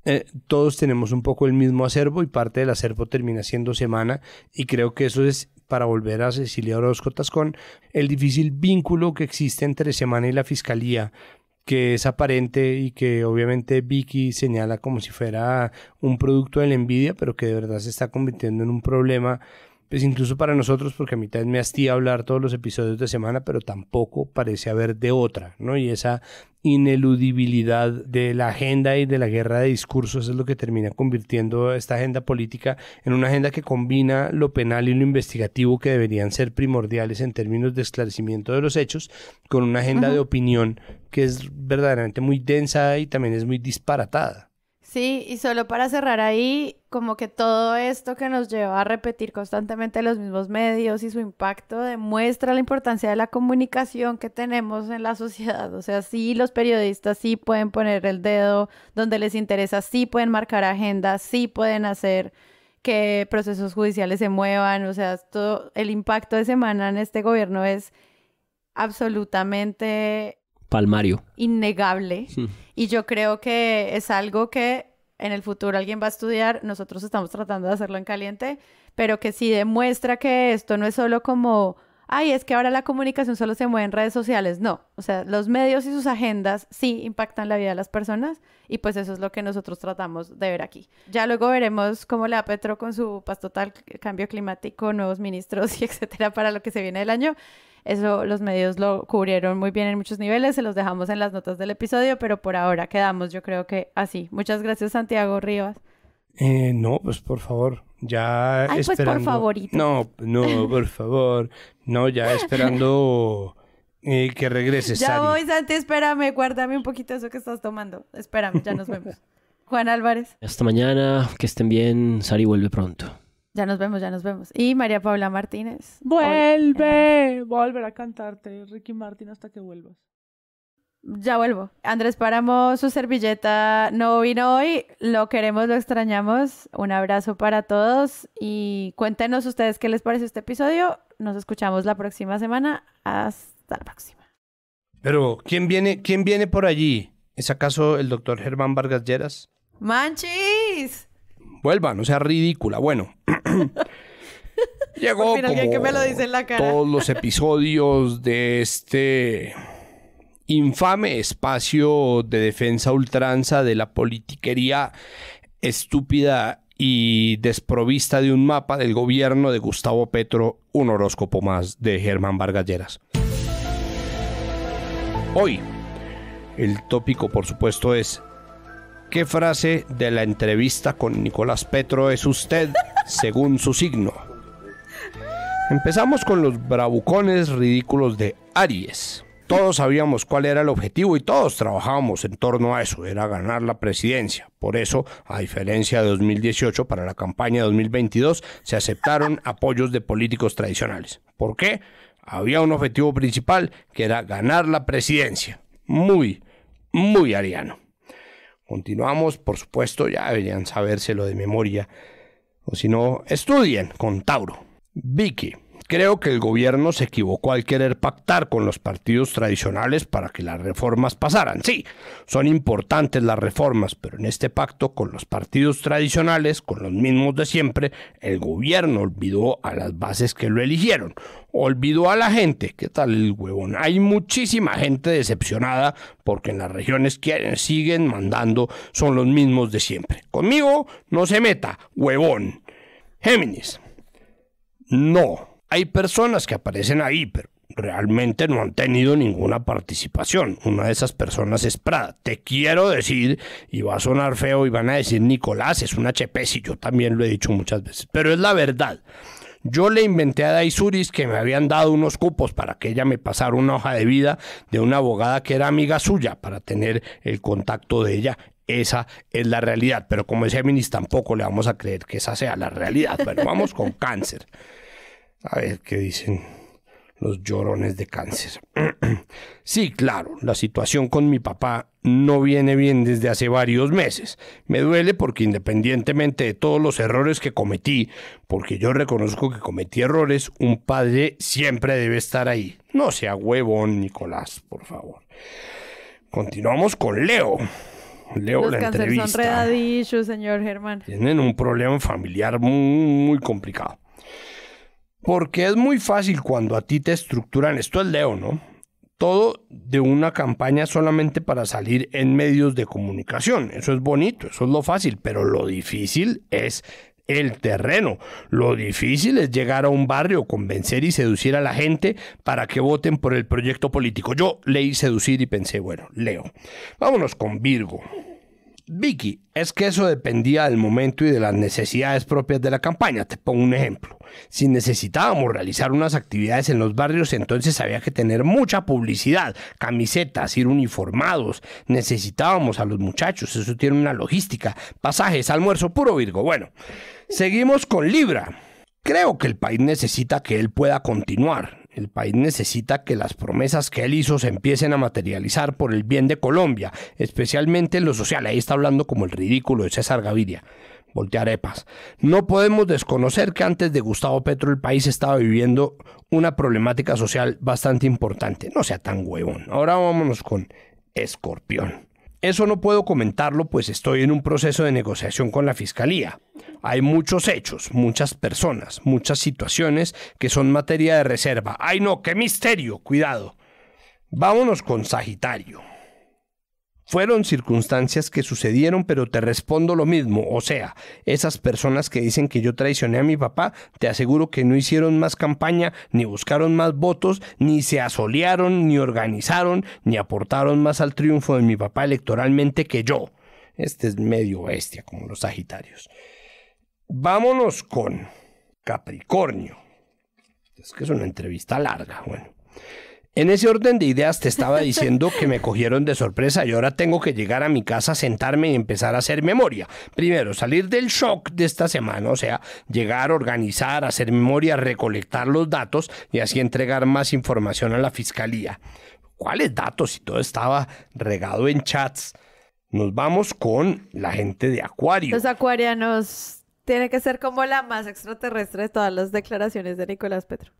eh, todos tenemos un poco el mismo acervo y parte del acervo termina siendo semana y creo que eso es para volver a Cecilia Orozco Tascón, el difícil vínculo que existe entre Semana y la Fiscalía, que es aparente y que obviamente Vicky señala como si fuera un producto de la envidia, pero que de verdad se está convirtiendo en un problema pues incluso para nosotros, porque a mitad me hastía hablar todos los episodios de semana, pero tampoco parece haber de otra, ¿no? Y esa ineludibilidad de la agenda y de la guerra de discursos es lo que termina convirtiendo esta agenda política en una agenda que combina lo penal y lo investigativo que deberían ser primordiales en términos de esclarecimiento de los hechos, con una agenda de opinión que es verdaderamente muy densa y también es muy disparatada. Sí, y solo para cerrar ahí, como que todo esto que nos lleva a repetir constantemente los mismos medios y su impacto demuestra la importancia de la comunicación que tenemos en la sociedad. O sea, sí, los periodistas sí pueden poner el dedo donde les interesa, sí pueden marcar agendas, sí pueden hacer que procesos judiciales se muevan. O sea, todo el impacto de semana en este gobierno es absolutamente Palmario. Innegable. Y yo creo que es algo que en el futuro alguien va a estudiar. Nosotros estamos tratando de hacerlo en caliente, pero que sí demuestra que esto no es solo como, ay, es que ahora la comunicación solo se mueve en redes sociales. No, o sea, los medios y sus agendas sí impactan la vida de las personas y pues eso es lo que nosotros tratamos de ver aquí. Ya luego veremos cómo le da Petro con su paz total, cambio climático, nuevos ministros y etcétera para lo que se viene del año. Eso los medios lo cubrieron muy bien en muchos niveles, se los dejamos en las notas del episodio, pero por ahora quedamos yo creo que así. Muchas gracias Santiago Rivas. Eh, no, pues por favor, ya Ay, pues por favorito. No, no, por favor. No, ya esperando eh, que regreses. Ya voy, Santi, espérame, guárdame un poquito eso que estás tomando. Espérame, ya nos vemos. Juan Álvarez. Hasta mañana, que estén bien. Sari vuelve pronto. Ya nos vemos, ya nos vemos. Y María Paula Martínez. Vuelve. Volver a cantarte, Ricky Martín, hasta que vuelvas. Ya vuelvo. Andrés Páramo, su servilleta no vino hoy. Lo queremos, lo extrañamos. Un abrazo para todos y cuéntenos ustedes qué les parece este episodio. Nos escuchamos la próxima semana. Hasta la próxima. Pero, ¿quién viene, quién viene por allí? ¿Es acaso el doctor Germán Vargas Lleras? ¡Manchis! vuelva, no sea ridícula. Bueno, llegó como que me lo dice en la cara. todos los episodios de este infame espacio de defensa ultranza de la politiquería estúpida y desprovista de un mapa del gobierno de Gustavo Petro, un horóscopo más de Germán Vargas Lleras. Hoy, El tópico, por supuesto, es ¿qué frase de la entrevista con Nicolás Petro es usted según su signo? Empezamos con los bravucones ridículos de Aries. Todos sabíamos cuál era el objetivo y todos trabajábamos en torno a eso, era ganar la presidencia. Por eso, a diferencia de 2018, para la campaña de 2022 se aceptaron apoyos de políticos tradicionales. ¿Por qué? Había un objetivo principal que era ganar la presidencia. Muy, muy ariano. Continuamos, por supuesto, ya deberían sabérselo de memoria, o si no, estudien con Tauro. Vicky, Creo que el gobierno se equivocó al querer pactar con los partidos tradicionales para que las reformas pasaran. Sí, son importantes las reformas, pero en este pacto con los partidos tradicionales, con los mismos de siempre, el gobierno olvidó a las bases que lo eligieron. Olvidó a la gente. ¿Qué tal el huevón? Hay muchísima gente decepcionada porque en las regiones que siguen mandando son los mismos de siempre. Conmigo no se meta, huevón. Géminis. No, hay personas que aparecen ahí, pero realmente no han tenido ninguna participación. Una de esas personas es Prada. Te quiero decir, y va a sonar feo y van a decir Nicolás, es una chepesi, yo también lo he dicho muchas veces, pero es la verdad. Yo le inventé a Daisuris que me habían dado unos cupos para que ella me pasara una hoja de vida de una abogada que era amiga suya para tener el contacto de ella. Esa es la realidad, pero como es Géminis tampoco le vamos a creer que esa sea la realidad. Bueno, vamos con cáncer. A ver qué dicen los llorones de cáncer. sí, claro, la situación con mi papá no viene bien desde hace varios meses. Me duele porque independientemente de todos los errores que cometí, porque yo reconozco que cometí errores, un padre siempre debe estar ahí. No sea huevón, Nicolás, por favor. Continuamos con Leo. Leo Los la entrevista. son señor Germán. Tienen un problema familiar muy, muy complicado. Porque es muy fácil cuando a ti te estructuran, esto es Leo, ¿no? Todo de una campaña solamente para salir en medios de comunicación. Eso es bonito, eso es lo fácil, pero lo difícil es el terreno. Lo difícil es llegar a un barrio, convencer y seducir a la gente para que voten por el proyecto político. Yo leí seducir y pensé, bueno, Leo. Vámonos con Virgo. Vicky, es que eso dependía del momento y de las necesidades propias de la campaña. Te pongo un ejemplo. Si necesitábamos realizar unas actividades en los barrios, entonces había que tener mucha publicidad, camisetas, ir uniformados. Necesitábamos a los muchachos, eso tiene una logística. Pasajes, almuerzo, puro Virgo. Bueno, seguimos con Libra. Creo que el país necesita que él pueda continuar. El país necesita que las promesas que él hizo se empiecen a materializar por el bien de Colombia, especialmente en lo social. Ahí está hablando como el ridículo de César Gaviria. Voltearepas. No podemos desconocer que antes de Gustavo Petro el país estaba viviendo una problemática social bastante importante. No sea tan huevón. Ahora vámonos con Escorpión. Eso no puedo comentarlo, pues estoy en un proceso de negociación con la Fiscalía. Hay muchos hechos, muchas personas, muchas situaciones que son materia de reserva. ¡Ay no, qué misterio! Cuidado. Vámonos con Sagitario. Fueron circunstancias que sucedieron, pero te respondo lo mismo. O sea, esas personas que dicen que yo traicioné a mi papá, te aseguro que no hicieron más campaña, ni buscaron más votos, ni se asolearon, ni organizaron, ni aportaron más al triunfo de mi papá electoralmente que yo. Este es medio bestia, como los Sagitarios. Vámonos con Capricornio. Es que es una entrevista larga, bueno. En ese orden de ideas te estaba diciendo que me cogieron de sorpresa y ahora tengo que llegar a mi casa, sentarme y empezar a hacer memoria. Primero, salir del shock de esta semana, o sea, llegar, organizar, hacer memoria, recolectar los datos y así entregar más información a la fiscalía. ¿Cuáles datos? Si todo estaba regado en chats. Nos vamos con la gente de Acuario. Los acuarianos tiene que ser como la más extraterrestre de todas las declaraciones de Nicolás Petro.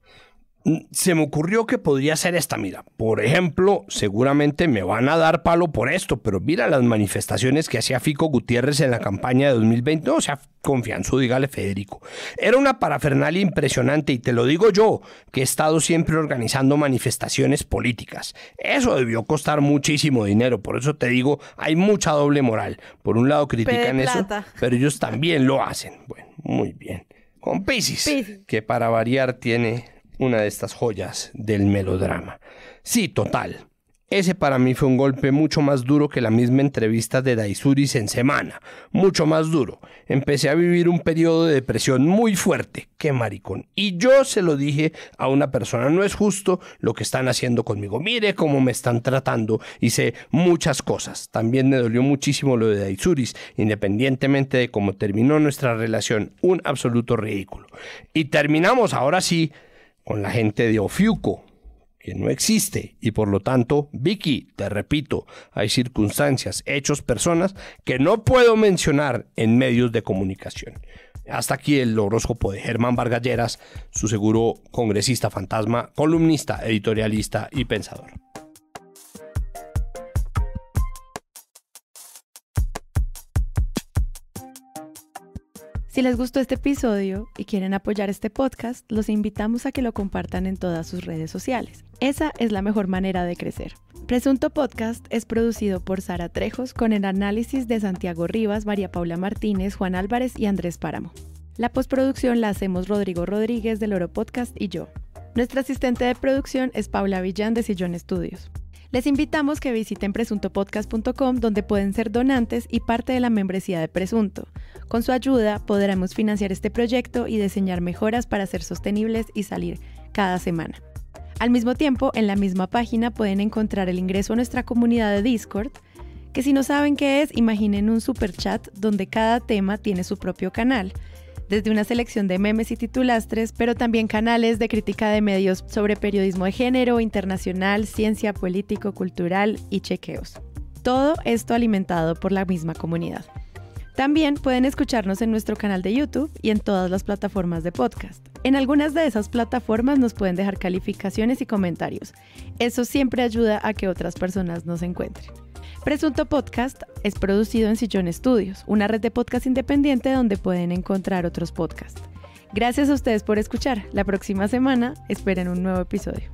Se me ocurrió que podría ser esta, mira. Por ejemplo, seguramente me van a dar palo por esto, pero mira las manifestaciones que hacía Fico Gutiérrez en la campaña de 2020. No, sea, confianza, dígale Federico. Era una parafernalia impresionante y te lo digo yo, que he estado siempre organizando manifestaciones políticas. Eso debió costar muchísimo dinero, por eso te digo, hay mucha doble moral. Por un lado critican eso, pero ellos también lo hacen. Bueno, muy bien. Con Pisces, que para variar tiene una de estas joyas del melodrama. Sí, total. Ese para mí fue un golpe mucho más duro que la misma entrevista de Daisuris en semana. Mucho más duro. Empecé a vivir un periodo de depresión muy fuerte. Qué maricón. Y yo se lo dije a una persona. No es justo lo que están haciendo conmigo. Mire cómo me están tratando. Hice muchas cosas. También me dolió muchísimo lo de Daisuris. Independientemente de cómo terminó nuestra relación. Un absoluto ridículo. Y terminamos ahora sí con la gente de Ofiuco que no existe y por lo tanto, Vicky, te repito, hay circunstancias, hechos, personas que no puedo mencionar en medios de comunicación. Hasta aquí el horóscopo de Germán Vargalleras, su seguro congresista fantasma, columnista, editorialista y pensador. Si les gustó este episodio y quieren apoyar este podcast, los invitamos a que lo compartan en todas sus redes sociales. Esa es la mejor manera de crecer. Presunto Podcast es producido por Sara Trejos con el análisis de Santiago Rivas, María Paula Martínez, Juan Álvarez y Andrés Páramo. La postproducción la hacemos Rodrigo Rodríguez del Oro Podcast y yo. Nuestra asistente de producción es Paula Villán de Sillón Studios. Les invitamos que visiten presuntopodcast.com donde pueden ser donantes y parte de la membresía de Presunto. Con su ayuda podremos financiar este proyecto y diseñar mejoras para ser sostenibles y salir cada semana. Al mismo tiempo, en la misma página pueden encontrar el ingreso a nuestra comunidad de Discord, que si no saben qué es, imaginen un super chat donde cada tema tiene su propio canal desde una selección de memes y titulastres, pero también canales de crítica de medios sobre periodismo de género, internacional, ciencia, político, cultural y chequeos. Todo esto alimentado por la misma comunidad. También pueden escucharnos en nuestro canal de YouTube y en todas las plataformas de podcast. En algunas de esas plataformas nos pueden dejar calificaciones y comentarios. Eso siempre ayuda a que otras personas nos encuentren. Presunto Podcast es producido en Sillón Studios, una red de podcast independiente donde pueden encontrar otros podcasts. Gracias a ustedes por escuchar. La próxima semana esperen un nuevo episodio.